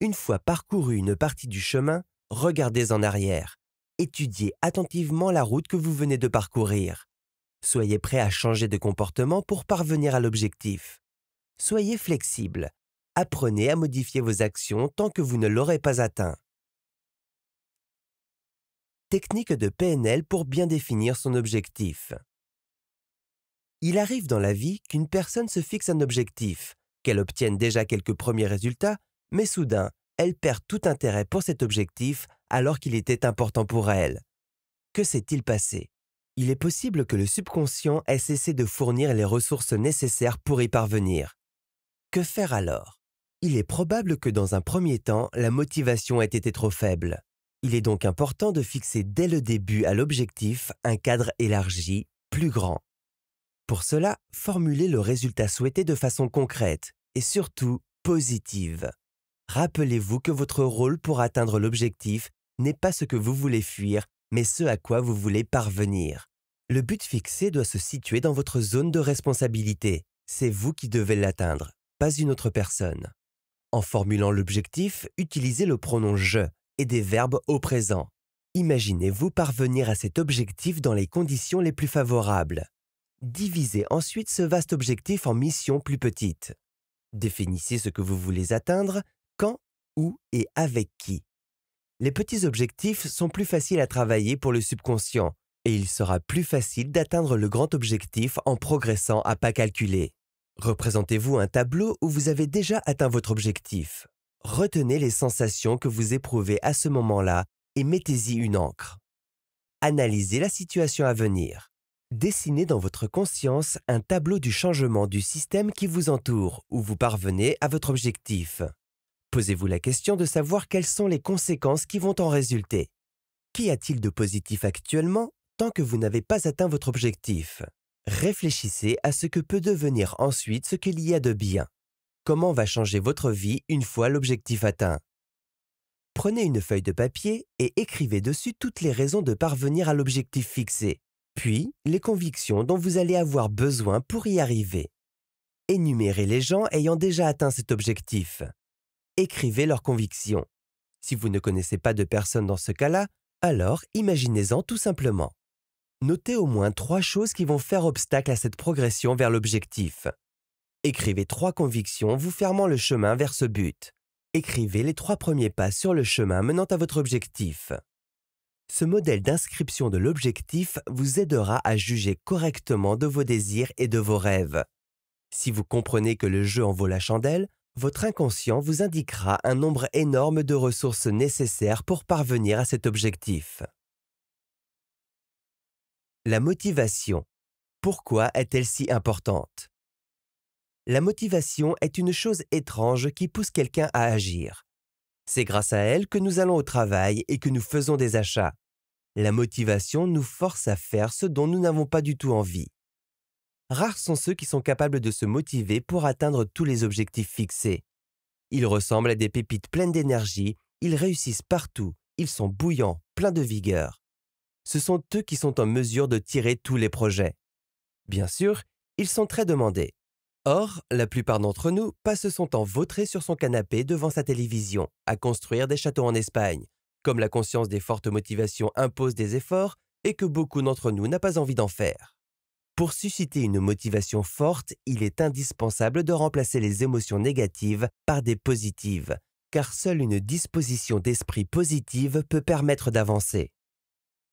Une fois parcouru une partie du chemin, regardez en arrière. Étudiez attentivement la route que vous venez de parcourir. Soyez prêt à changer de comportement pour parvenir à l'objectif. Soyez flexible. Apprenez à modifier vos actions tant que vous ne l'aurez pas atteint. technique de PNL pour bien définir son objectif. Il arrive dans la vie qu'une personne se fixe un objectif, qu'elle obtienne déjà quelques premiers résultats, mais soudain, elle perd tout intérêt pour cet objectif alors qu'il était important pour elle. Que s'est-il passé? Il est possible que le subconscient ait cessé de fournir les ressources nécessaires pour y parvenir. Que faire alors? Il est probable que dans un premier temps, la motivation ait été trop faible. Il est donc important de fixer dès le début à l'objectif un cadre élargi, plus grand. Pour cela, formulez le résultat souhaité de façon concrète et surtout positive. Rappelez-vous que votre rôle pour atteindre l'objectif n'est pas ce que vous voulez fuir, mais ce à quoi vous voulez parvenir. Le but fixé doit se situer dans votre zone de responsabilité. C'est vous qui devez l'atteindre, pas une autre personne. En formulant l'objectif, utilisez le pronom je et des verbes au présent. Imaginez-vous parvenir à cet objectif dans les conditions les plus favorables. Divisez ensuite ce vaste objectif en missions plus petites. Définissez ce que vous voulez atteindre, quand, où et avec qui. Les petits objectifs sont plus faciles à travailler pour le subconscient et il sera plus facile d'atteindre le grand objectif en progressant à pas calculés. Représentez-vous un tableau où vous avez déjà atteint votre objectif. Retenez les sensations que vous éprouvez à ce moment-là et mettez-y une encre. Analysez la situation à venir. Dessinez dans votre conscience un tableau du changement du système qui vous entoure où vous parvenez à votre objectif. Posez-vous la question de savoir quelles sont les conséquences qui vont en résulter. Qu'y a-t-il de positif actuellement tant que vous n'avez pas atteint votre objectif? Réfléchissez à ce que peut devenir ensuite ce qu'il y a de bien. Comment va changer votre vie une fois l'objectif atteint? Prenez une feuille de papier et écrivez dessus toutes les raisons de parvenir à l'objectif fixé, puis les convictions dont vous allez avoir besoin pour y arriver. Énumérez les gens ayant déjà atteint cet objectif écrivez leurs convictions. Si vous ne connaissez pas de personne dans ce cas-là, alors imaginez-en tout simplement. Notez au moins trois choses qui vont faire obstacle à cette progression vers l'objectif. Écrivez trois convictions vous fermant le chemin vers ce but. Écrivez les trois premiers pas sur le chemin menant à votre objectif. Ce modèle d'inscription de l'objectif vous aidera à juger correctement de vos désirs et de vos rêves. Si vous comprenez que le jeu en vaut la chandelle, votre inconscient vous indiquera un nombre énorme de ressources nécessaires pour parvenir à cet objectif. La motivation. Pourquoi est-elle si importante? La motivation est une chose étrange qui pousse quelqu'un à agir. C'est grâce à elle que nous allons au travail et que nous faisons des achats. La motivation nous force à faire ce dont nous n'avons pas du tout envie. Rares sont ceux qui sont capables de se motiver pour atteindre tous les objectifs fixés. Ils ressemblent à des pépites pleines d'énergie, ils réussissent partout, ils sont bouillants, pleins de vigueur. Ce sont eux qui sont en mesure de tirer tous les projets. Bien sûr, ils sont très demandés. Or, la plupart d'entre nous passent son temps vautré sur son canapé devant sa télévision, à construire des châteaux en Espagne, comme la conscience des fortes motivations impose des efforts et que beaucoup d'entre nous n'a pas envie d'en faire. Pour susciter une motivation forte, il est indispensable de remplacer les émotions négatives par des positives, car seule une disposition d'esprit positive peut permettre d'avancer.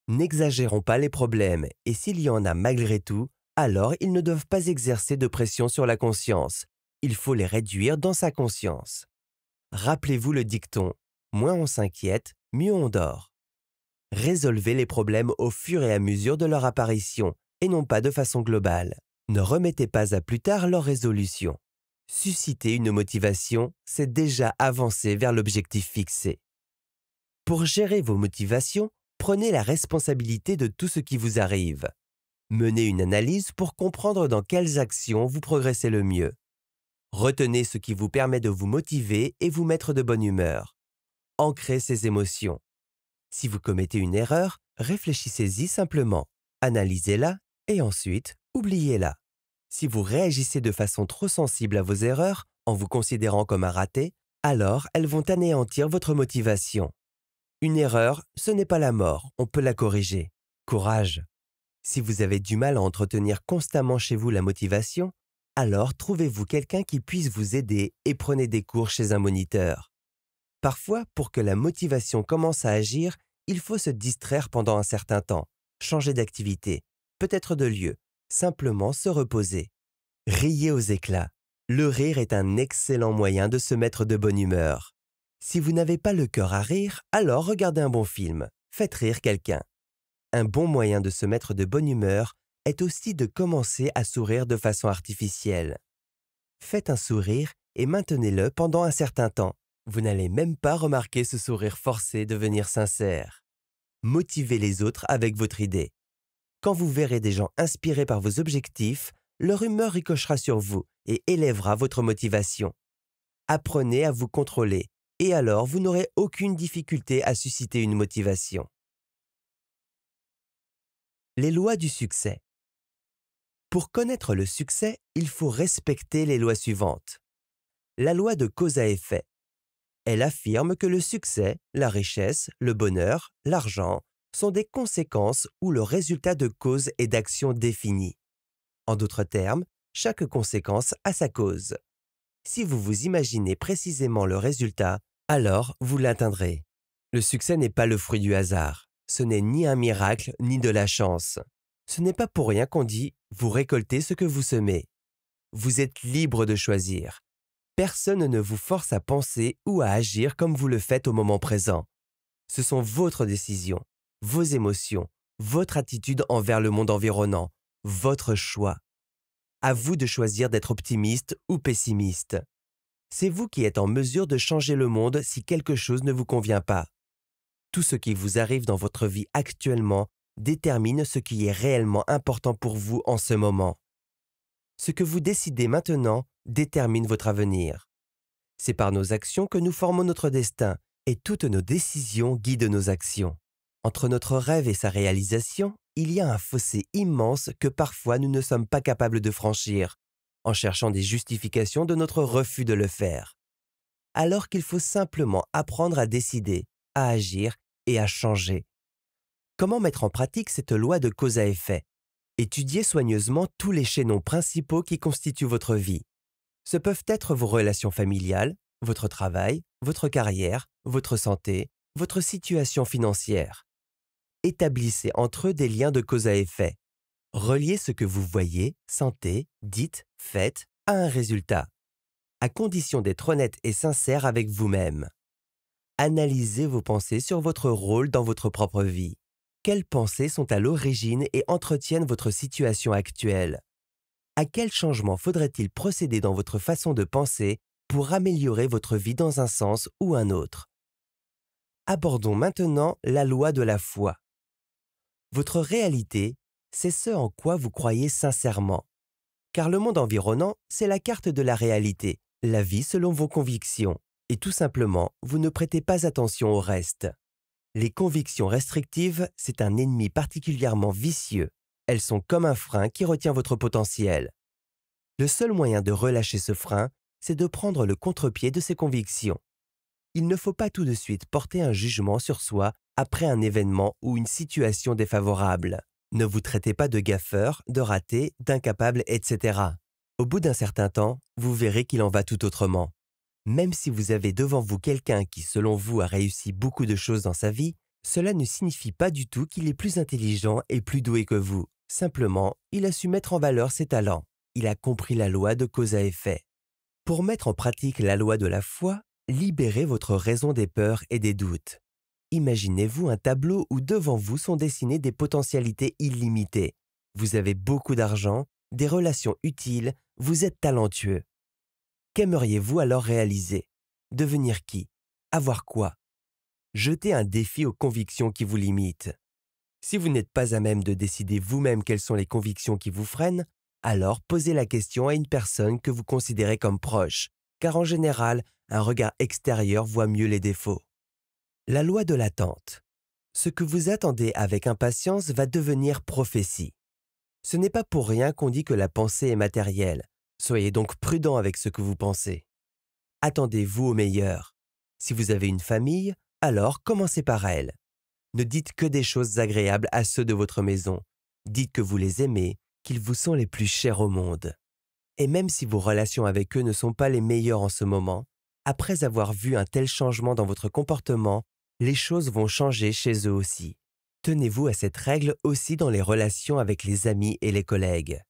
N'exagérons pas les problèmes, et s'il y en a malgré tout, alors ils ne doivent pas exercer de pression sur la conscience. Il faut les réduire dans sa conscience. Rappelez-vous le dicton Moins on s'inquiète, mieux on dort. Résolvez les problèmes au fur et à mesure de leur apparition et non pas de façon globale. Ne remettez pas à plus tard leur résolution. Susciter une motivation, c'est déjà avancer vers l'objectif fixé. Pour gérer vos motivations, prenez la responsabilité de tout ce qui vous arrive. Menez une analyse pour comprendre dans quelles actions vous progressez le mieux. Retenez ce qui vous permet de vous motiver et vous mettre de bonne humeur. Ancrez ces émotions. Si vous commettez une erreur, réfléchissez-y simplement, analysez-la et ensuite, oubliez-la. Si vous réagissez de façon trop sensible à vos erreurs, en vous considérant comme un raté, alors elles vont anéantir votre motivation. Une erreur, ce n'est pas la mort, on peut la corriger. Courage. Si vous avez du mal à entretenir constamment chez vous la motivation, alors trouvez-vous quelqu'un qui puisse vous aider et prenez des cours chez un moniteur. Parfois, pour que la motivation commence à agir, il faut se distraire pendant un certain temps, changer d'activité, peut-être de lieu, simplement se reposer. Riez aux éclats. Le rire est un excellent moyen de se mettre de bonne humeur. Si vous n'avez pas le cœur à rire, alors regardez un bon film, faites rire quelqu'un. Un bon moyen de se mettre de bonne humeur est aussi de commencer à sourire de façon artificielle. Faites un sourire et maintenez-le pendant un certain temps. Vous n'allez même pas remarquer ce sourire forcé devenir sincère. Motivez les autres avec votre idée. Quand vous verrez des gens inspirés par vos objectifs, leur humeur ricochera sur vous et élèvera votre motivation. Apprenez à vous contrôler et alors vous n'aurez aucune difficulté à susciter une motivation. Les lois du succès. Pour connaître le succès, il faut respecter les lois suivantes. La loi de cause à effet. Elle affirme que le succès, la richesse, le bonheur, l'argent sont des conséquences ou le résultat de causes et d'actions définies. En d'autres termes, chaque conséquence a sa cause. Si vous vous imaginez précisément le résultat, alors vous l'atteindrez. Le succès n'est pas le fruit du hasard. Ce n'est ni un miracle ni de la chance. Ce n'est pas pour rien qu'on dit vous récoltez ce que vous semez. Vous êtes libre de choisir. Personne ne vous force à penser ou à agir comme vous le faites au moment présent. Ce sont votre décision, vos émotions, votre attitude envers le monde environnant, votre choix. À vous de choisir d'être optimiste ou pessimiste. C'est vous qui êtes en mesure de changer le monde si quelque chose ne vous convient pas. Tout ce qui vous arrive dans votre vie actuellement détermine ce qui est réellement important pour vous en ce moment. Ce que vous décidez maintenant détermine votre avenir. C'est par nos actions que nous formons notre destin et toutes nos décisions guident nos actions. Entre notre rêve et sa réalisation, il y a un fossé immense que parfois nous ne sommes pas capables de franchir, en cherchant des justifications de notre refus de le faire. Alors qu'il faut simplement apprendre à décider, à agir et à changer. Comment mettre en pratique cette loi de cause à effet? Étudiez soigneusement tous les chaînons principaux qui constituent votre vie. Ce peuvent être vos relations familiales, votre travail, votre carrière, votre santé, votre situation financière. Établissez entre eux des liens de cause à effet. Reliez ce que vous voyez, sentez, dites, faites à un résultat, à condition d'être honnête et sincère avec vous-même. Analysez vos pensées sur votre rôle dans votre propre vie. Quelles pensées sont à l'origine et entretiennent votre situation actuelle? À quel changement faudrait-il procéder dans votre façon de penser pour améliorer votre vie dans un sens ou un autre? Abordons maintenant la loi de la foi. Votre réalité, c'est ce en quoi vous croyez sincèrement. Car le monde environnant, c'est la carte de la réalité, la vie selon vos convictions, et tout simplement, vous ne prêtez pas attention au reste. Les convictions restrictives, c'est un ennemi particulièrement vicieux. Elles sont comme un frein qui retient votre potentiel. Le seul moyen de relâcher ce frein, c'est de prendre le contre-pied de ces convictions. Il ne faut pas tout de suite porter un jugement sur soi après un événement ou une situation défavorable. Ne vous traitez pas de gaffeur, de raté, d'incapable, etc. Au bout d'un certain temps, vous verrez qu'il en va tout autrement. Même si vous avez devant vous quelqu'un qui, selon vous, a réussi beaucoup de choses dans sa vie, cela ne signifie pas du tout qu'il est plus intelligent et plus doué que vous. Simplement, il a su mettre en valeur ses talents. Il a compris la loi de cause à effet. Pour mettre en pratique la loi de la foi, libérez votre raison des peurs et des doutes. Imaginez-vous un tableau où devant vous sont dessinées des potentialités illimitées. Vous avez beaucoup d'argent, des relations utiles, vous êtes talentueux. Qu'aimeriez-vous alors réaliser? Devenir qui? Avoir quoi? Jetez un défi aux convictions qui vous limitent. Si vous n'êtes pas à même de décider vous-même quelles sont les convictions qui vous freinent, alors posez la question à une personne que vous considérez comme proche, car en général, un regard extérieur voit mieux les défauts. La loi de l'attente. Ce que vous attendez avec impatience va devenir prophétie. Ce n'est pas pour rien qu'on dit que la pensée est matérielle. Soyez donc prudent avec ce que vous pensez. Attendez-vous au meilleur. Si vous avez une famille, alors commencez par elle. Ne dites que des choses agréables à ceux de votre maison. Dites que vous les aimez, qu'ils vous sont les plus chers au monde. Et même si vos relations avec eux ne sont pas les meilleures en ce moment, après avoir vu un tel changement dans votre comportement, les choses vont changer chez eux aussi. Tenez-vous à cette règle aussi dans les relations avec les amis et les collègues.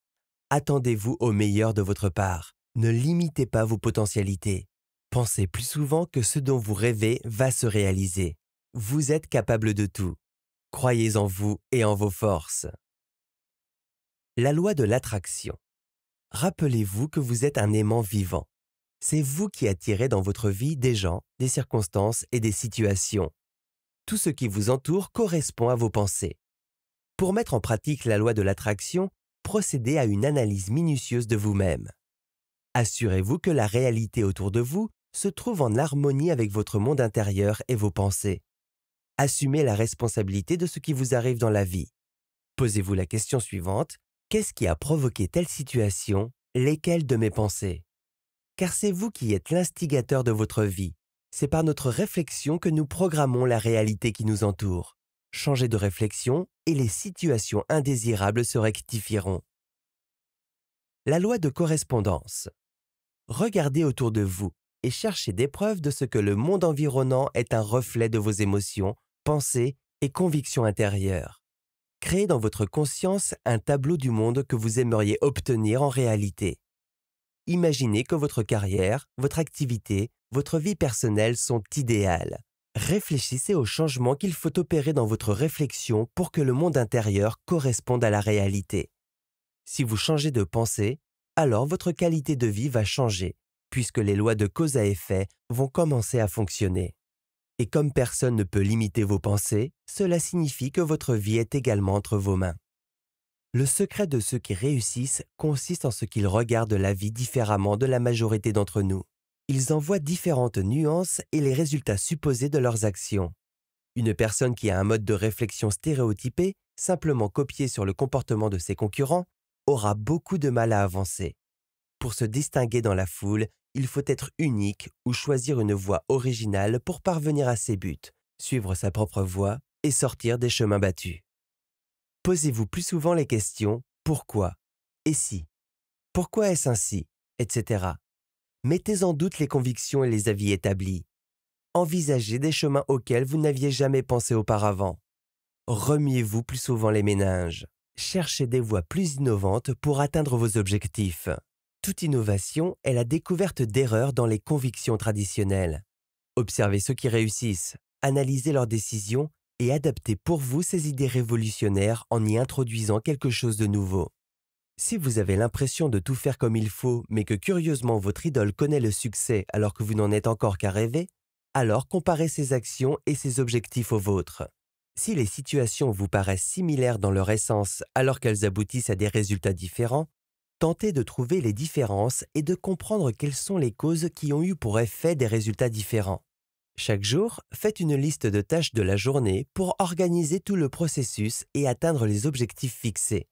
Attendez-vous au meilleur de votre part. Ne limitez pas vos potentialités. Pensez plus souvent que ce dont vous rêvez va se réaliser. Vous êtes capable de tout. Croyez en vous et en vos forces. La loi de l'attraction. Rappelez-vous que vous êtes un aimant vivant. C'est vous qui attirez dans votre vie des gens, des circonstances et des situations. Tout ce qui vous entoure correspond à vos pensées. Pour mettre en pratique la loi de l'attraction, procédez à une analyse minutieuse de vous-même. Assurez-vous que la réalité autour de vous se trouve en harmonie avec votre monde intérieur et vos pensées. Assumez la responsabilité de ce qui vous arrive dans la vie. Posez-vous la question suivante. Qu'est-ce qui a provoqué telle situation Lesquelles de mes pensées? Car c'est vous qui êtes l'instigateur de votre vie. C'est par notre réflexion que nous programmons la réalité qui nous entoure. Changez de réflexion et les situations indésirables se rectifieront. La loi de correspondance. Regardez autour de vous et cherchez des preuves de ce que le monde environnant est un reflet de vos émotions, pensées et convictions intérieures. Créez dans votre conscience un tableau du monde que vous aimeriez obtenir en réalité. Imaginez que votre carrière, votre activité, votre vie personnelle sont idéales. Réfléchissez aux changements qu'il faut opérer dans votre réflexion pour que le monde intérieur corresponde à la réalité. Si vous changez de pensée, alors votre qualité de vie va changer puisque les lois de cause à effet vont commencer à fonctionner. Et comme personne ne peut limiter vos pensées, cela signifie que votre vie est également entre vos mains. Le secret de ceux qui réussissent consiste en ce qu'ils regardent la vie différemment de la majorité d'entre nous. Ils en voient différentes nuances et les résultats supposés de leurs actions. Une personne qui a un mode de réflexion stéréotypé, simplement copié sur le comportement de ses concurrents, aura beaucoup de mal à avancer. Pour se distinguer dans la foule, il faut être unique ou choisir une voie originale pour parvenir à ses buts, suivre sa propre voie et sortir des chemins battus. Posez-vous plus souvent les questions pourquoi et si Pourquoi est-ce ainsi etc. Mettez en doute les convictions et les avis établis. Envisagez des chemins auxquels vous n'aviez jamais pensé auparavant. Remiez-vous plus souvent les méninges. Cherchez des voies plus innovantes pour atteindre vos objectifs. Toute innovation est la découverte d'erreurs dans les convictions traditionnelles. Observez ceux qui réussissent, analysez leurs décisions et adaptez pour vous ces idées révolutionnaires en y introduisant quelque chose de nouveau. Si vous avez l'impression de tout faire comme il faut, mais que curieusement votre idole connaît le succès alors que vous n'en êtes encore qu'à rêver, alors comparez ses actions et ses objectifs aux vôtres. Si les situations vous paraissent similaires dans leur essence alors qu'elles aboutissent à des résultats différents, tentez de trouver les différences et de comprendre quelles sont les causes qui ont eu pour effet des résultats différents. Chaque jour, faites une liste de tâches de la journée pour organiser tout le processus et atteindre les objectifs fixés.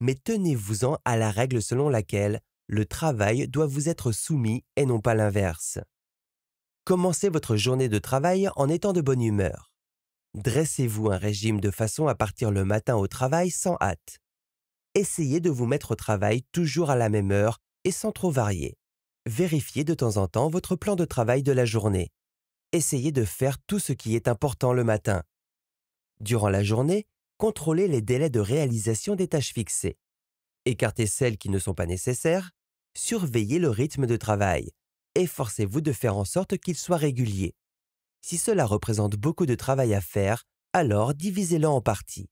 Mais tenez-vous-en à la règle selon laquelle le travail doit vous être soumis et non pas l'inverse. Commencez votre journée de travail en étant de bonne humeur. Dressez-vous un régime de façon à partir le matin au travail sans hâte essayez de vous mettre au travail toujours à la même heure et sans trop varier. Vérifiez de temps en temps votre plan de travail de la journée. Essayez de faire tout ce qui est important le matin. Durant la journée, contrôlez les délais de réalisation des tâches fixées. Écartez celles qui ne sont pas nécessaires. Surveillez le rythme de travail. Efforcez-vous de faire en sorte qu'il soit régulier. Si cela représente beaucoup de travail à faire, alors divisez-le en parties.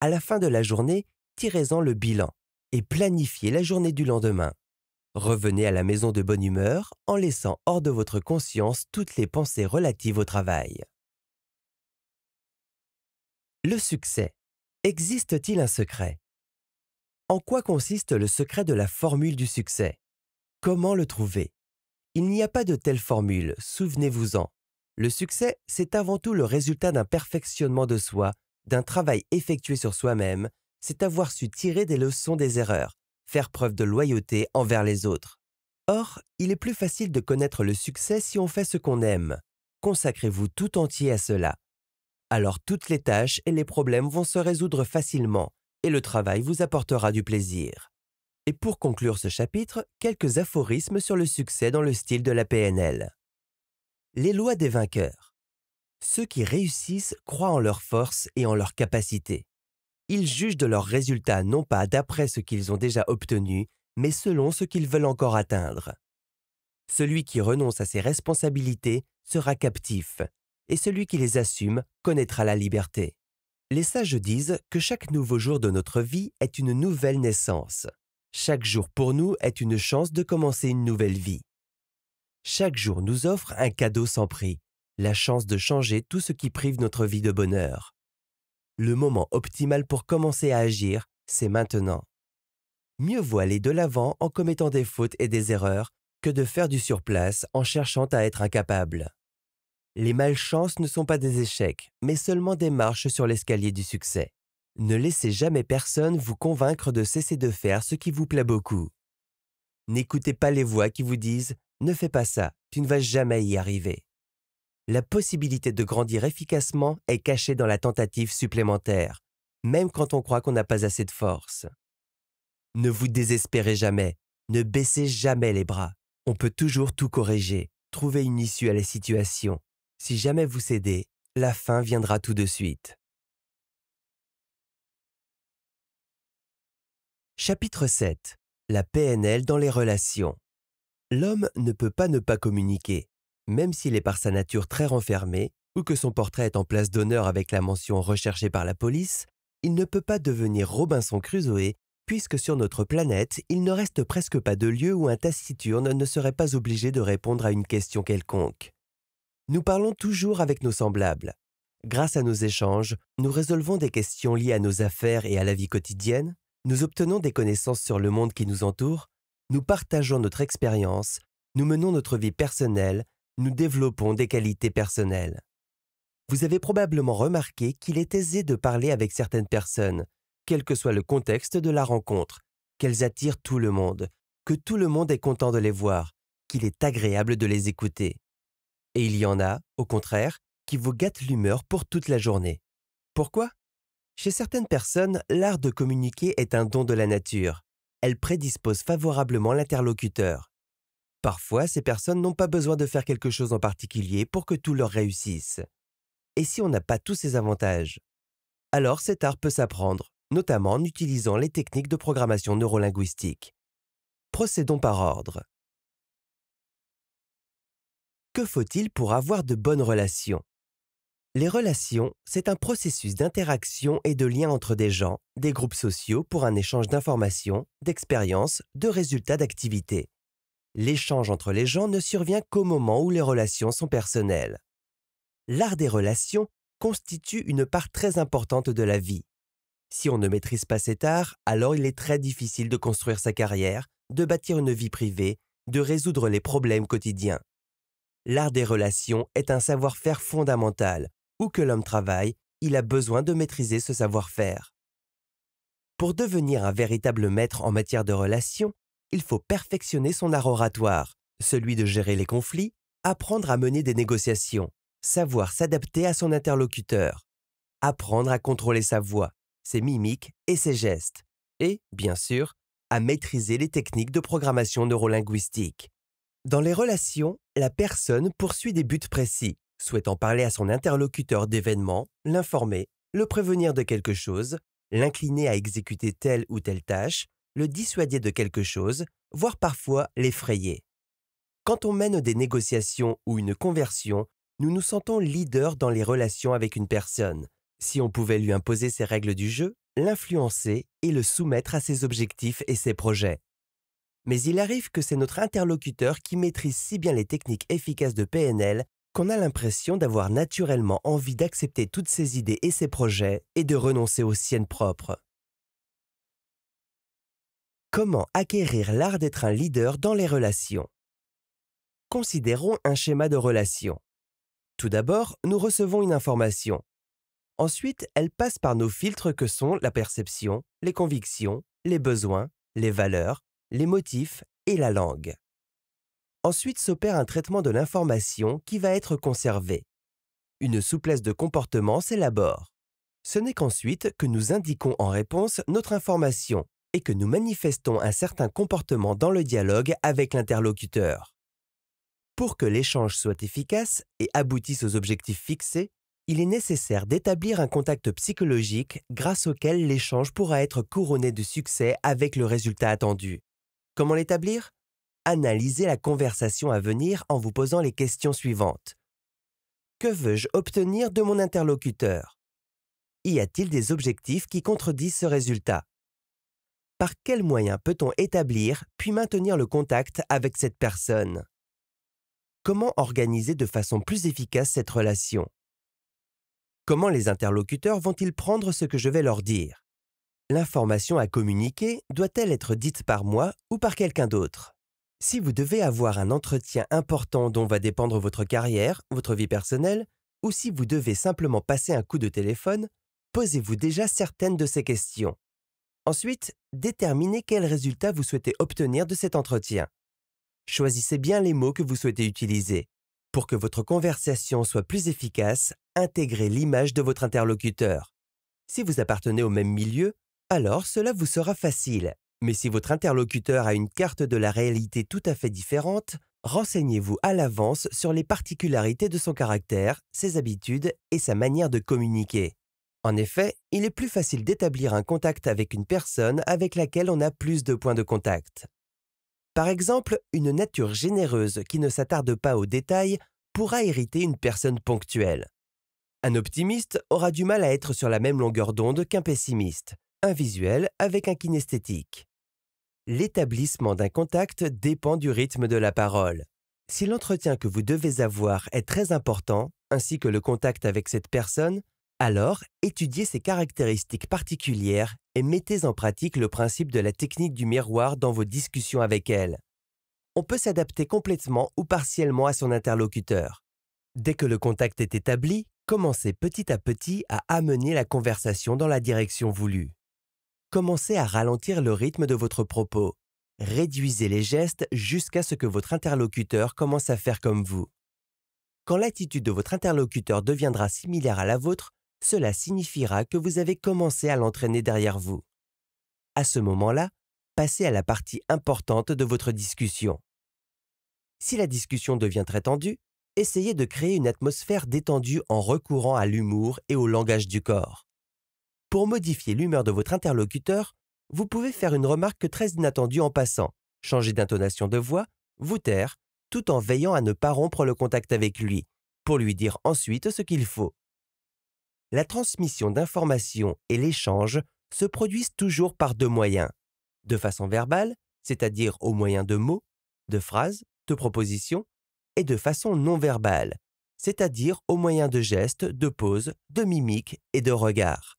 À la fin de la journée, tirez-en le bilan et planifiez la journée du lendemain. Revenez à la maison de bonne humeur en laissant hors de votre conscience toutes les pensées relatives au travail. Le succès. Existe-t-il un secret? En quoi consiste le secret de la formule du succès? Comment le trouver? Il n'y a pas de telle formule, souvenez-vous-en. Le succès, c'est avant tout le résultat d'un perfectionnement de soi, d'un travail effectué sur soi-même c'est avoir su tirer des leçons des erreurs, faire preuve de loyauté envers les autres. Or, il est plus facile de connaître le succès si on fait ce qu'on aime. Consacrez-vous tout entier à cela. Alors toutes les tâches et les problèmes vont se résoudre facilement et le travail vous apportera du plaisir. Et pour conclure ce chapitre, quelques aphorismes sur le succès dans le style de la PNL. Les lois des vainqueurs. Ceux qui réussissent croient en leur force et en leur capacité. Ils jugent de leurs résultats non pas d'après ce qu'ils ont déjà obtenu, mais selon ce qu'ils veulent encore atteindre. Celui qui renonce à ses responsabilités sera captif, et celui qui les assume connaîtra la liberté. Les sages disent que chaque nouveau jour de notre vie est une nouvelle naissance. Chaque jour pour nous est une chance de commencer une nouvelle vie. Chaque jour nous offre un cadeau sans prix, la chance de changer tout ce qui prive notre vie de bonheur. Le moment optimal pour commencer à agir, c'est maintenant. Mieux vaut aller de l'avant en commettant des fautes et des erreurs que de faire du surplace en cherchant à être incapable. Les malchances ne sont pas des échecs, mais seulement des marches sur l'escalier du succès. Ne laissez jamais personne vous convaincre de cesser de faire ce qui vous plaît beaucoup. N'écoutez pas les voix qui vous disent ⁇ Ne fais pas ça, tu ne vas jamais y arriver ⁇ La possibilité de grandir efficacement est cachée dans la tentative supplémentaire, même quand on croit qu'on n'a pas assez de force. Ne vous désespérez jamais, ne baissez jamais les bras. On peut toujours tout corriger, trouver une issue à la situation. Si jamais vous cédez, la fin viendra tout de suite. Chapitre 7 La PNL dans les relations. L'homme ne peut pas ne pas communiquer, même s'il est par sa nature très renfermé ou que son portrait est en place d'honneur avec la mention recherchée par la police, il ne peut pas devenir Robinson Crusoe puisque sur notre planète, il ne reste presque pas de lieu où un taciturne ne serait pas obligé de répondre à une question quelconque. Nous parlons toujours avec nos semblables. Grâce à nos échanges, nous résolvons des questions liées à nos affaires et à la vie quotidienne, nous obtenons des connaissances sur le monde qui nous entoure, nous partageons notre expérience, nous menons notre vie personnelle, nous développons des qualités personnelles. Vous avez probablement remarqué qu'il est aisé de parler avec certaines personnes, quel que soit le contexte de la rencontre, qu'elles attirent tout le monde, que tout le monde est content de les voir, qu'il est agréable de les écouter. Et il y en a, au contraire, qui vous gâtent l'humeur pour toute la journée. Pourquoi? Chez certaines personnes, l'art de communiquer est un don de la nature. Elle prédispose favorablement l'interlocuteur. Parfois, ces personnes n'ont pas besoin de faire quelque chose en particulier pour que tout leur réussisse. Et si on n'a pas tous ces avantages? Alors cet art peut s'apprendre, notamment en utilisant les techniques de programmation neurolinguistique. Procédons par ordre. Que faut-il pour avoir de bonnes relations? Les relations, c'est un processus d'interaction et de lien entre des gens, des groupes sociaux pour un échange d'informations, d'expériences, de résultats d'activités. L'échange entre les gens ne survient qu'au moment où les relations sont personnelles. L'art des relations constitue une part très importante de la vie. Si on ne maîtrise pas cet art, alors il est très difficile de construire sa carrière, de bâtir une vie privée, de résoudre les problèmes quotidiens l'art des relations est un savoir-faire fondamental. Où que l'homme travaille, il a besoin de maîtriser ce savoir-faire. Pour devenir un véritable maître en matière de relations, il faut perfectionner son art oratoire, celui de gérer les conflits, apprendre à mener des négociations, savoir s'adapter à son interlocuteur, apprendre à contrôler sa voix, ses mimiques et ses gestes, et, bien sûr, à maîtriser les techniques de programmation neurolinguistique. Dans les relations, la personne poursuit des buts précis, souhaitant parler à son interlocuteur d'événements, l'informer, le prévenir de quelque chose, l'incliner à exécuter telle ou telle tâche, le dissuader de quelque chose, voire parfois l'effrayer. Quand on mène des négociations ou une conversion, nous nous sentons leaders dans les relations avec une personne. Si on pouvait lui imposer ses règles du jeu, l'influencer et le soumettre à ses objectifs et ses projets mais il arrive que c'est notre interlocuteur qui maîtrise si bien les techniques efficaces de PNL qu'on a l'impression d'avoir naturellement envie d'accepter toutes ses idées et ses projets et de renoncer aux siennes propres. Comment acquérir l'art d'être un leader dans les relations? Considérons un schéma de relation. Tout d'abord, nous recevons une information. Ensuite, elle passe par nos filtres que sont la perception, les convictions, les besoins, les valeurs, les motifs et la langue. Ensuite s'opère un traitement de l'information qui va être conservé. Une souplesse de comportement s'élabore. Ce n'est qu'ensuite que nous indiquons en réponse notre information et que nous manifestons un certain comportement dans le dialogue avec l'interlocuteur. Pour que l'échange soit efficace et aboutisse aux objectifs fixés, il est nécessaire d'établir un contact psychologique grâce auquel l'échange pourra être couronné de succès avec le résultat attendu. Comment l'établir? Analysez la conversation à venir en vous posant les questions suivantes. Que veux-je obtenir de mon interlocuteur? Y a-t-il des objectifs qui contredisent ce résultat? Par quels moyens peut-on établir puis maintenir le contact avec cette personne? Comment organiser de façon plus efficace cette relation? Comment les interlocuteurs vont-ils prendre ce que je vais leur dire? L'information à communiquer doit-elle être dite par moi ou par quelqu'un d'autre? Si vous devez avoir un entretien important dont va dépendre votre carrière, votre vie personnelle, ou si vous devez simplement passer un coup de téléphone, posez-vous déjà certaines de ces questions. Ensuite, déterminez quel résultat vous souhaitez obtenir de cet entretien. Choisissez bien les mots que vous souhaitez utiliser. Pour que votre conversation soit plus efficace, intégrez l'image de votre interlocuteur. Si vous appartenez au même milieu, alors cela vous sera facile. Mais si votre interlocuteur a une carte de la réalité tout à fait différente, renseignez-vous à l'avance sur les particularités de son caractère, ses habitudes et sa manière de communiquer. En effet, il est plus facile d'établir un contact avec une personne avec laquelle on a plus de points de contact. Par exemple, une nature généreuse qui ne s'attarde pas aux détails pourra hériter une personne ponctuelle. Un optimiste aura du mal à être sur la même longueur d'onde qu'un pessimiste, un visuel avec un kinesthétique. L'établissement d'un contact dépend du rythme de la parole. Si l'entretien que vous devez avoir est très important, ainsi que le contact avec cette personne, alors étudiez ses caractéristiques particulières et mettez en pratique le principe de la technique du miroir dans vos discussions avec elle. On peut s'adapter complètement ou partiellement à son interlocuteur. Dès que le contact est établi, commencez petit à petit à amener la conversation dans la direction voulue. Commencez à ralentir le rythme de votre propos. Réduisez les gestes jusqu'à ce que votre interlocuteur commence à faire comme vous. Quand l'attitude de votre interlocuteur deviendra similaire à la vôtre, cela signifiera que vous avez commencé à l'entraîner derrière vous. À ce moment-là, passez à la partie importante de votre discussion. Si la discussion devient très tendue, essayez de créer une atmosphère détendue en recourant à l'humour et au langage du corps. Pour modifier l'humeur de votre interlocuteur, vous pouvez faire une remarque très inattendue en passant, changer d'intonation de voix, vous taire, tout en veillant à ne pas rompre le contact avec lui, pour lui dire ensuite ce qu'il faut la transmission d'informations et l'échange se produisent toujours par deux moyens. De façon verbale, c'est-à-dire au moyen de mots, de phrases, de propositions, et de façon non verbale, c'est-à-dire au moyen de gestes, de poses, de mimiques et de regards.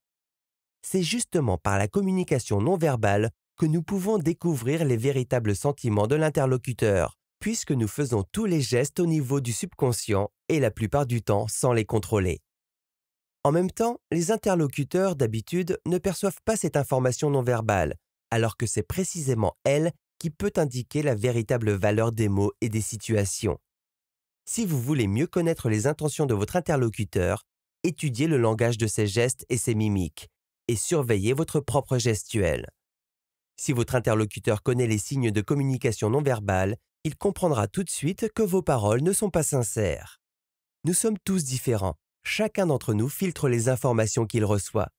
C'est justement par la communication non verbale que nous pouvons découvrir les véritables sentiments de l'interlocuteur, puisque nous faisons tous les gestes au niveau du subconscient et la plupart du temps sans les contrôler. En même temps, les interlocuteurs, d'habitude, ne perçoivent pas cette information non verbale, alors que c'est précisément elle qui peut indiquer la véritable valeur des mots et des situations. Si vous voulez mieux connaître les intentions de votre interlocuteur, étudiez le langage de ses gestes et ses mimiques, et surveillez votre propre gestuelle. Si votre interlocuteur connaît les signes de communication non verbale, il comprendra tout de suite que vos paroles ne sont pas sincères. Nous sommes tous différents, chacun d'entre nous filtre les informations qu'il reçoit.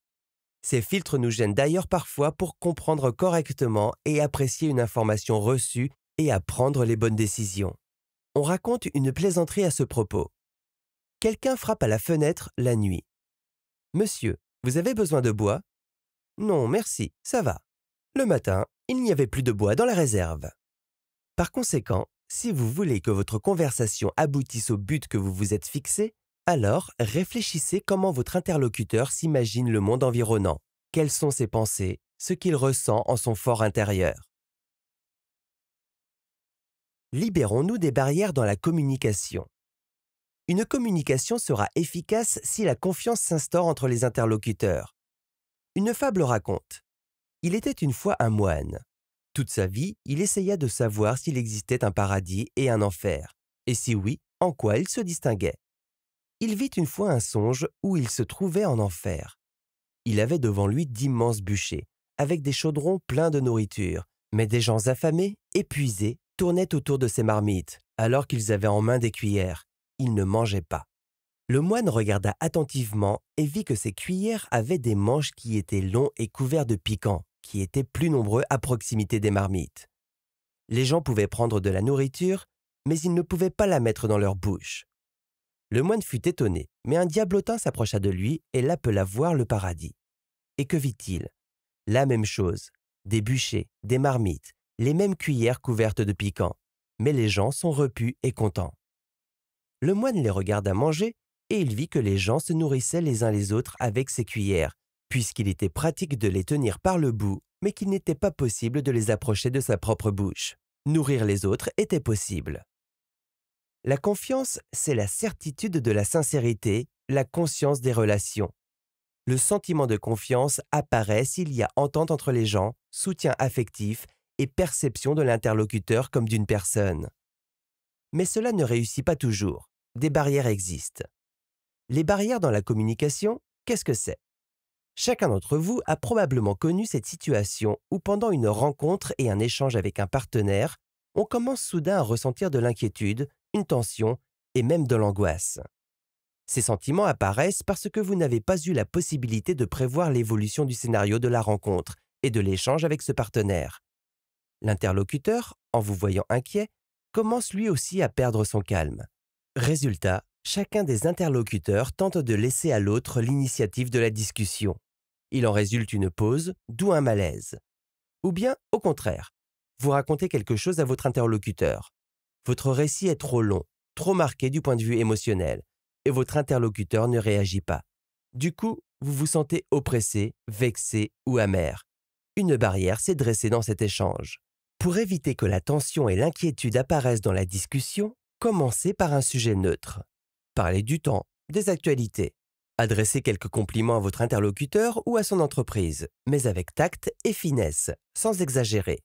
Ces filtres nous gênent d'ailleurs parfois pour comprendre correctement et apprécier une information reçue et à prendre les bonnes décisions. On raconte une plaisanterie à ce propos. Quelqu'un frappe à la fenêtre la nuit. Monsieur, vous avez besoin de bois? Non, merci, ça va. Le matin, il n'y avait plus de bois dans la réserve. Par conséquent, si vous voulez que votre conversation aboutisse au but que vous vous êtes fixé, alors, réfléchissez comment votre interlocuteur s'imagine le monde environnant, quelles sont ses pensées, ce qu'il ressent en son fort intérieur. Libérons-nous des barrières dans la communication. Une communication sera efficace si la confiance s'instaure entre les interlocuteurs. Une fable raconte. Il était une fois un moine. Toute sa vie, il essaya de savoir s'il existait un paradis et un enfer, et si oui, en quoi il se distinguait? Il vit une fois un songe où il se trouvait en enfer. Il avait devant lui d'immenses bûchers, avec des chaudrons pleins de nourriture, mais des gens affamés, épuisés, tournaient autour de ces marmites, alors qu'ils avaient en main des cuillères. Ils ne mangeaient pas. Le moine regarda attentivement et vit que ces cuillères avaient des manches qui étaient longs et couverts de piquants, qui étaient plus nombreux à proximité des marmites. Les gens pouvaient prendre de la nourriture, mais ils ne pouvaient pas la mettre dans leur bouche. Le moine fut étonné, mais un diablotin s'approcha de lui et l'appela voir le paradis. Et que vit-il? La même chose, des bûchers, des marmites, les mêmes cuillères couvertes de piquants, mais les gens sont repus et contents. Le moine les regarda manger, et il vit que les gens se nourrissaient les uns les autres avec ces cuillères, puisqu'il était pratique de les tenir par le bout, mais qu'il n'était pas possible de les approcher de sa propre bouche. Nourrir les autres était possible. La confiance, c'est la certitude de la sincérité, la conscience des relations. Le sentiment de confiance apparaît s'il y a entente entre les gens, soutien affectif et perception de l'interlocuteur comme d'une personne. Mais cela ne réussit pas toujours. Des barrières existent. Les barrières dans la communication, qu'est-ce que c'est? Chacun d'entre vous a probablement connu cette situation où pendant une rencontre et un échange avec un partenaire, on commence soudain à ressentir de l'inquiétude, tension et même de l'angoisse. Ces sentiments apparaissent parce que vous n'avez pas eu la possibilité de prévoir l'évolution du scénario de la rencontre et de l'échange avec ce partenaire. L'interlocuteur, en vous voyant inquiet, commence lui aussi à perdre son calme. Résultat, chacun des interlocuteurs tente de laisser à l'autre l'initiative de la discussion. Il en résulte une pause, d'où un malaise. Ou bien, au contraire, vous racontez quelque chose à votre interlocuteur. Votre récit est trop long, trop marqué du point de vue émotionnel, et votre interlocuteur ne réagit pas. Du coup, vous vous sentez oppressé, vexé ou amer. Une barrière s'est dressée dans cet échange. Pour éviter que la tension et l'inquiétude apparaissent dans la discussion, commencez par un sujet neutre. Parlez du temps, des actualités. Adressez quelques compliments à votre interlocuteur ou à son entreprise, mais avec tact et finesse, sans exagérer.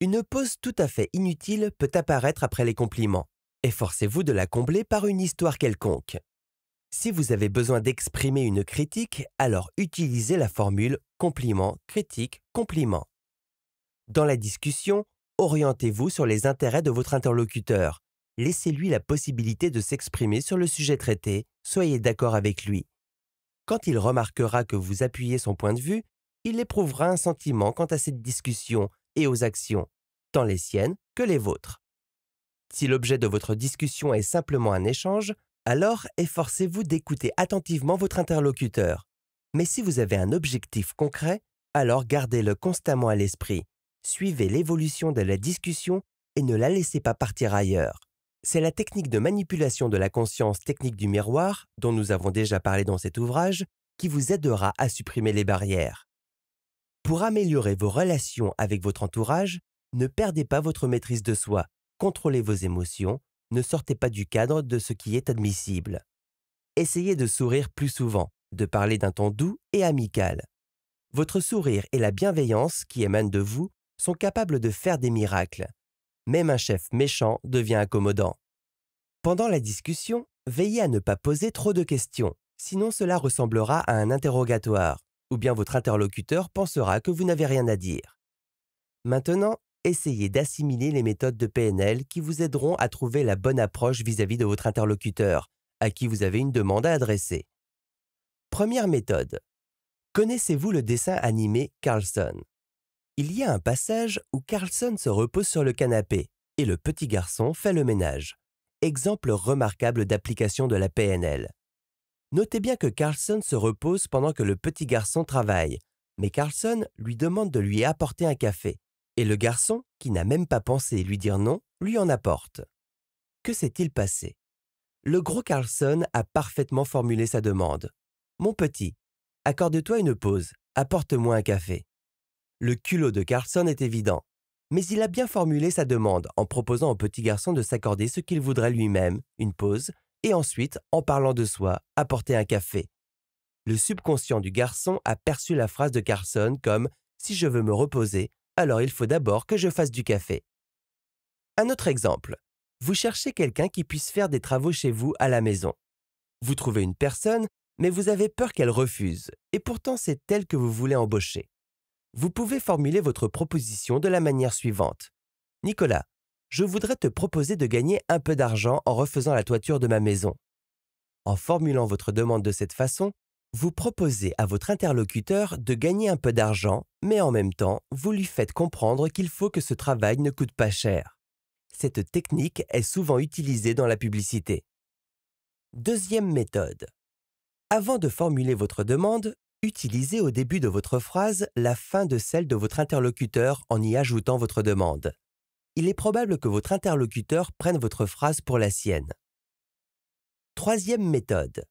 Une pause tout à fait inutile peut apparaître après les compliments. Efforcez-vous de la combler par une histoire quelconque. Si vous avez besoin d'exprimer une critique, alors utilisez la formule compliment, critique, compliment. Dans la discussion, orientez-vous sur les intérêts de votre interlocuteur. Laissez-lui la possibilité de s'exprimer sur le sujet traité, soyez d'accord avec lui. Quand il remarquera que vous appuyez son point de vue, il éprouvera un sentiment quant à cette discussion et aux actions, tant les siennes que les vôtres. Si l'objet de votre discussion est simplement un échange, alors efforcez-vous d'écouter attentivement votre interlocuteur. Mais si vous avez un objectif concret, alors gardez-le constamment à l'esprit suivez l'évolution de la discussion et ne la laissez pas partir ailleurs. C'est la technique de manipulation de la conscience technique du miroir, dont nous avons déjà parlé dans cet ouvrage, qui vous aidera à supprimer les barrières. Pour améliorer vos relations avec votre entourage, ne perdez pas votre maîtrise de soi, contrôlez vos émotions, ne sortez pas du cadre de ce qui est admissible. Essayez de sourire plus souvent, de parler d'un ton doux et amical. Votre sourire et la bienveillance qui émanent de vous sont capables de faire des miracles. Même un chef méchant devient accommodant. Pendant la discussion, veillez à ne pas poser trop de questions, sinon cela ressemblera à un interrogatoire, ou bien votre interlocuteur pensera que vous n'avez rien à dire. Maintenant, essayez d'assimiler les méthodes de PNL qui vous aideront à trouver la bonne approche vis-à-vis de votre interlocuteur, à qui vous avez une demande à adresser. Première méthode. Connaissez-vous le dessin animé Carlson? Il y a un passage où Carlson se repose sur le canapé et le petit garçon fait le ménage. Exemple remarquable d'application de la PNL. Notez bien que Carlson se repose pendant que le petit garçon travaille, mais Carlson lui demande de lui apporter un café, et le garçon, qui n'a même pas pensé lui dire non, lui en apporte. Que s'est-il passé? Le gros Carlson a parfaitement formulé sa demande. Mon petit, accorde-toi une pause, apporte-moi un café. Le culot de Carlson est évident, mais il a bien formulé sa demande en proposant au petit garçon de s'accorder ce qu'il voudrait lui-même, une pause, et ensuite, en parlant de soi, apporter un café. Le subconscient du garçon a perçu la phrase de Carlson comme Si je veux me reposer, alors il faut d'abord que je fasse du café. Un autre exemple. Vous cherchez quelqu'un qui puisse faire des travaux chez vous à la maison. Vous trouvez une personne, mais vous avez peur qu'elle refuse, et pourtant c'est elle que vous voulez embaucher vous pouvez formuler votre proposition de la manière suivante. Nicolas, je voudrais te proposer de gagner un peu d'argent en refaisant la toiture de ma maison. En formulant votre demande de cette façon, vous proposez à votre interlocuteur de gagner un peu d'argent, mais en même temps, vous lui faites comprendre qu'il faut que ce travail ne coûte pas cher. Cette technique est souvent utilisée dans la publicité. Deuxième méthode. Avant de formuler votre demande, utilisez au début de votre phrase la fin de celle de votre interlocuteur en y ajoutant votre demande. Il est probable que votre interlocuteur prenne votre phrase pour la sienne. Troisième méthode.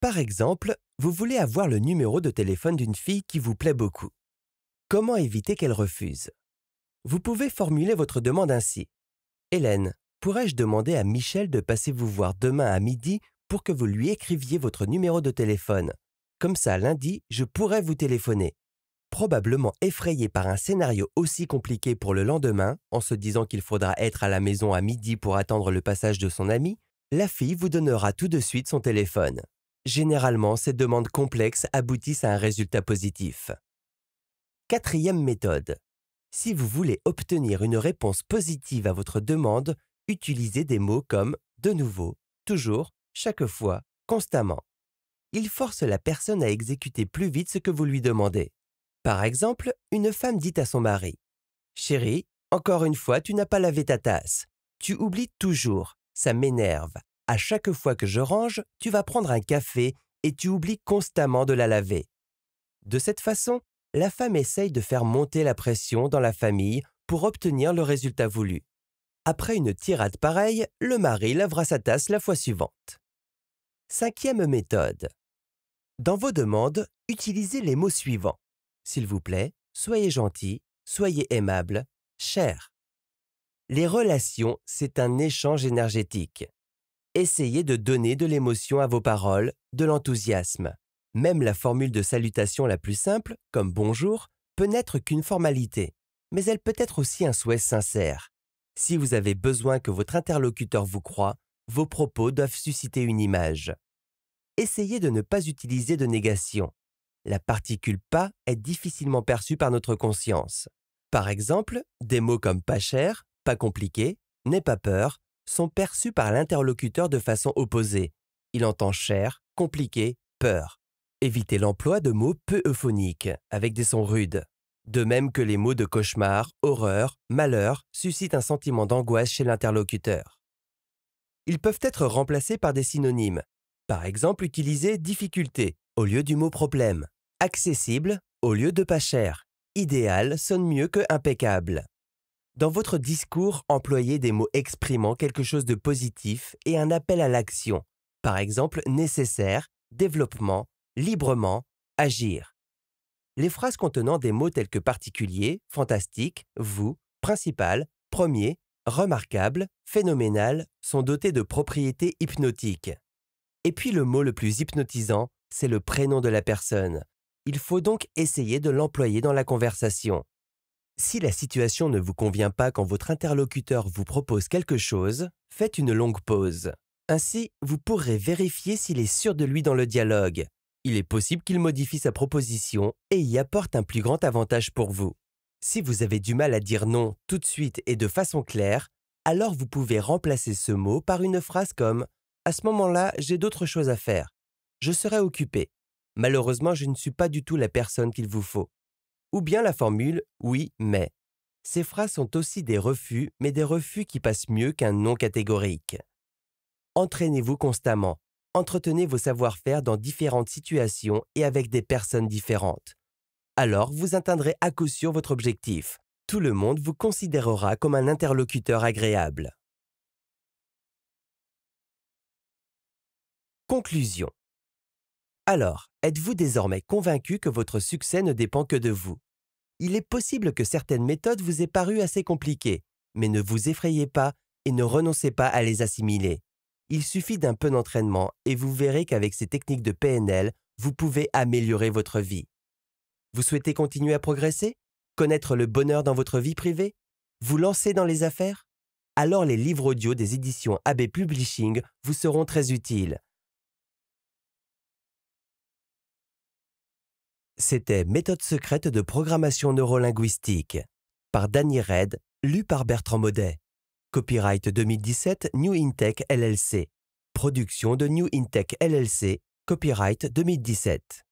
Par exemple, vous voulez avoir le numéro de téléphone d'une fille qui vous plaît beaucoup. Comment éviter qu'elle refuse? Vous pouvez formuler votre demande ainsi. Hélène, pourrais-je demander à Michel de passer vous voir demain à midi pour que vous lui écriviez votre numéro de téléphone? Comme ça, lundi, je pourrais vous téléphoner. Probablement effrayé par un scénario aussi compliqué pour le lendemain, en se disant qu'il faudra être à la maison à midi pour attendre le passage de son ami, la fille vous donnera tout de suite son téléphone. Généralement, ces demandes complexes aboutissent à un résultat positif. Quatrième méthode. Si vous voulez obtenir une réponse positive à votre demande, utilisez des mots comme de nouveau, toujours, chaque fois, constamment. Il force la personne à exécuter plus vite ce que vous lui demandez. Par exemple, une femme dit à son mari Chérie, encore une fois, tu n'as pas lavé ta tasse. Tu oublies toujours. Ça m'énerve. À chaque fois que je range, tu vas prendre un café et tu oublies constamment de la laver. De cette façon, la femme essaye de faire monter la pression dans la famille pour obtenir le résultat voulu. Après une tirade pareille, le mari lavera sa tasse la fois suivante. Cinquième méthode. Dans vos demandes, utilisez les mots suivants. S'il vous plaît, soyez gentil, soyez aimable, cher. Les relations, c'est un échange énergétique. Essayez de donner de l'émotion à vos paroles, de l'enthousiasme. Même la formule de salutation la plus simple, comme bonjour, peut n'être qu'une formalité, mais elle peut être aussi un souhait sincère. Si vous avez besoin que votre interlocuteur vous croie, vos propos doivent susciter une image. Essayez de ne pas utiliser de négation. La particule pas est difficilement perçue par notre conscience. Par exemple, des mots comme pas cher, pas compliqué, n'aie pas peur sont perçus par l'interlocuteur de façon opposée. Il entend cher, compliqué, peur. Évitez l'emploi de mots peu euphoniques, avec des sons rudes. De même que les mots de cauchemar, horreur, malheur suscitent un sentiment d'angoisse chez l'interlocuteur. Ils peuvent être remplacés par des synonymes. Par exemple, utilisez difficulté au lieu du mot problème. Accessible au lieu de pas cher. Idéal sonne mieux que impeccable. Dans votre discours, employez des mots exprimant quelque chose de positif et un appel à l'action. Par exemple, nécessaire, développement, librement, agir. Les phrases contenant des mots tels que particulier, fantastique, vous, principal, premier, remarquable, phénoménal sont dotés de propriétés hypnotiques. Et puis le mot le plus hypnotisant, c'est le prénom de la personne. Il faut donc essayer de l'employer dans la conversation. Si la situation ne vous convient pas quand votre interlocuteur vous propose quelque chose, faites une longue pause. Ainsi, vous pourrez vérifier s'il est sûr de lui dans le dialogue. Il est possible qu'il modifie sa proposition et y apporte un plus grand avantage pour vous. Si vous avez du mal à dire non tout de suite et de façon claire, alors vous pouvez remplacer ce mot par une phrase comme À ce moment-là, j'ai d'autres choses à faire. Je serai occupé. Malheureusement, je ne suis pas du tout la personne qu'il vous faut. Ou bien la formule Oui, mais. Ces phrases sont aussi des refus, mais des refus qui passent mieux qu'un non catégorique. Entraînez-vous constamment. Entretenez vos savoir-faire dans différentes situations et avec des personnes différentes alors vous atteindrez à coup sûr votre objectif. Tout le monde vous considérera comme un interlocuteur agréable. Conclusion. Alors, êtes-vous désormais convaincu que votre succès ne dépend que de vous? Il est possible que certaines méthodes vous aient paru assez compliquées, mais ne vous effrayez pas et ne renoncez pas à les assimiler. Il suffit d'un peu d'entraînement et vous verrez qu'avec ces techniques de PNL, vous pouvez améliorer votre vie. Vous souhaitez continuer à progresser? Connaître le bonheur dans votre vie privée? Vous lancer dans les affaires? Alors les livres audio des éditions AB Publishing vous seront très utiles. C'était Méthode secrète de programmation neurolinguistique par Danny Red, lu par Bertrand Modet. Copyright 2017 New Intech LLC. Production de New Intech LLC. Copyright 2017.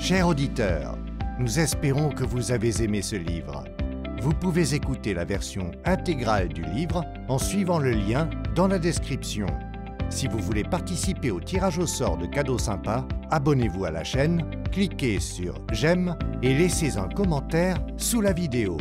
Chers auditeurs, nous espérons que vous avez aimé ce livre. Vous pouvez écouter la version intégrale du livre en suivant le lien dans la description. Si vous voulez participer au tirage au sort de cadeaux sympas, abonnez-vous à la chaîne, cliquez sur J'aime et laissez un commentaire sous la vidéo.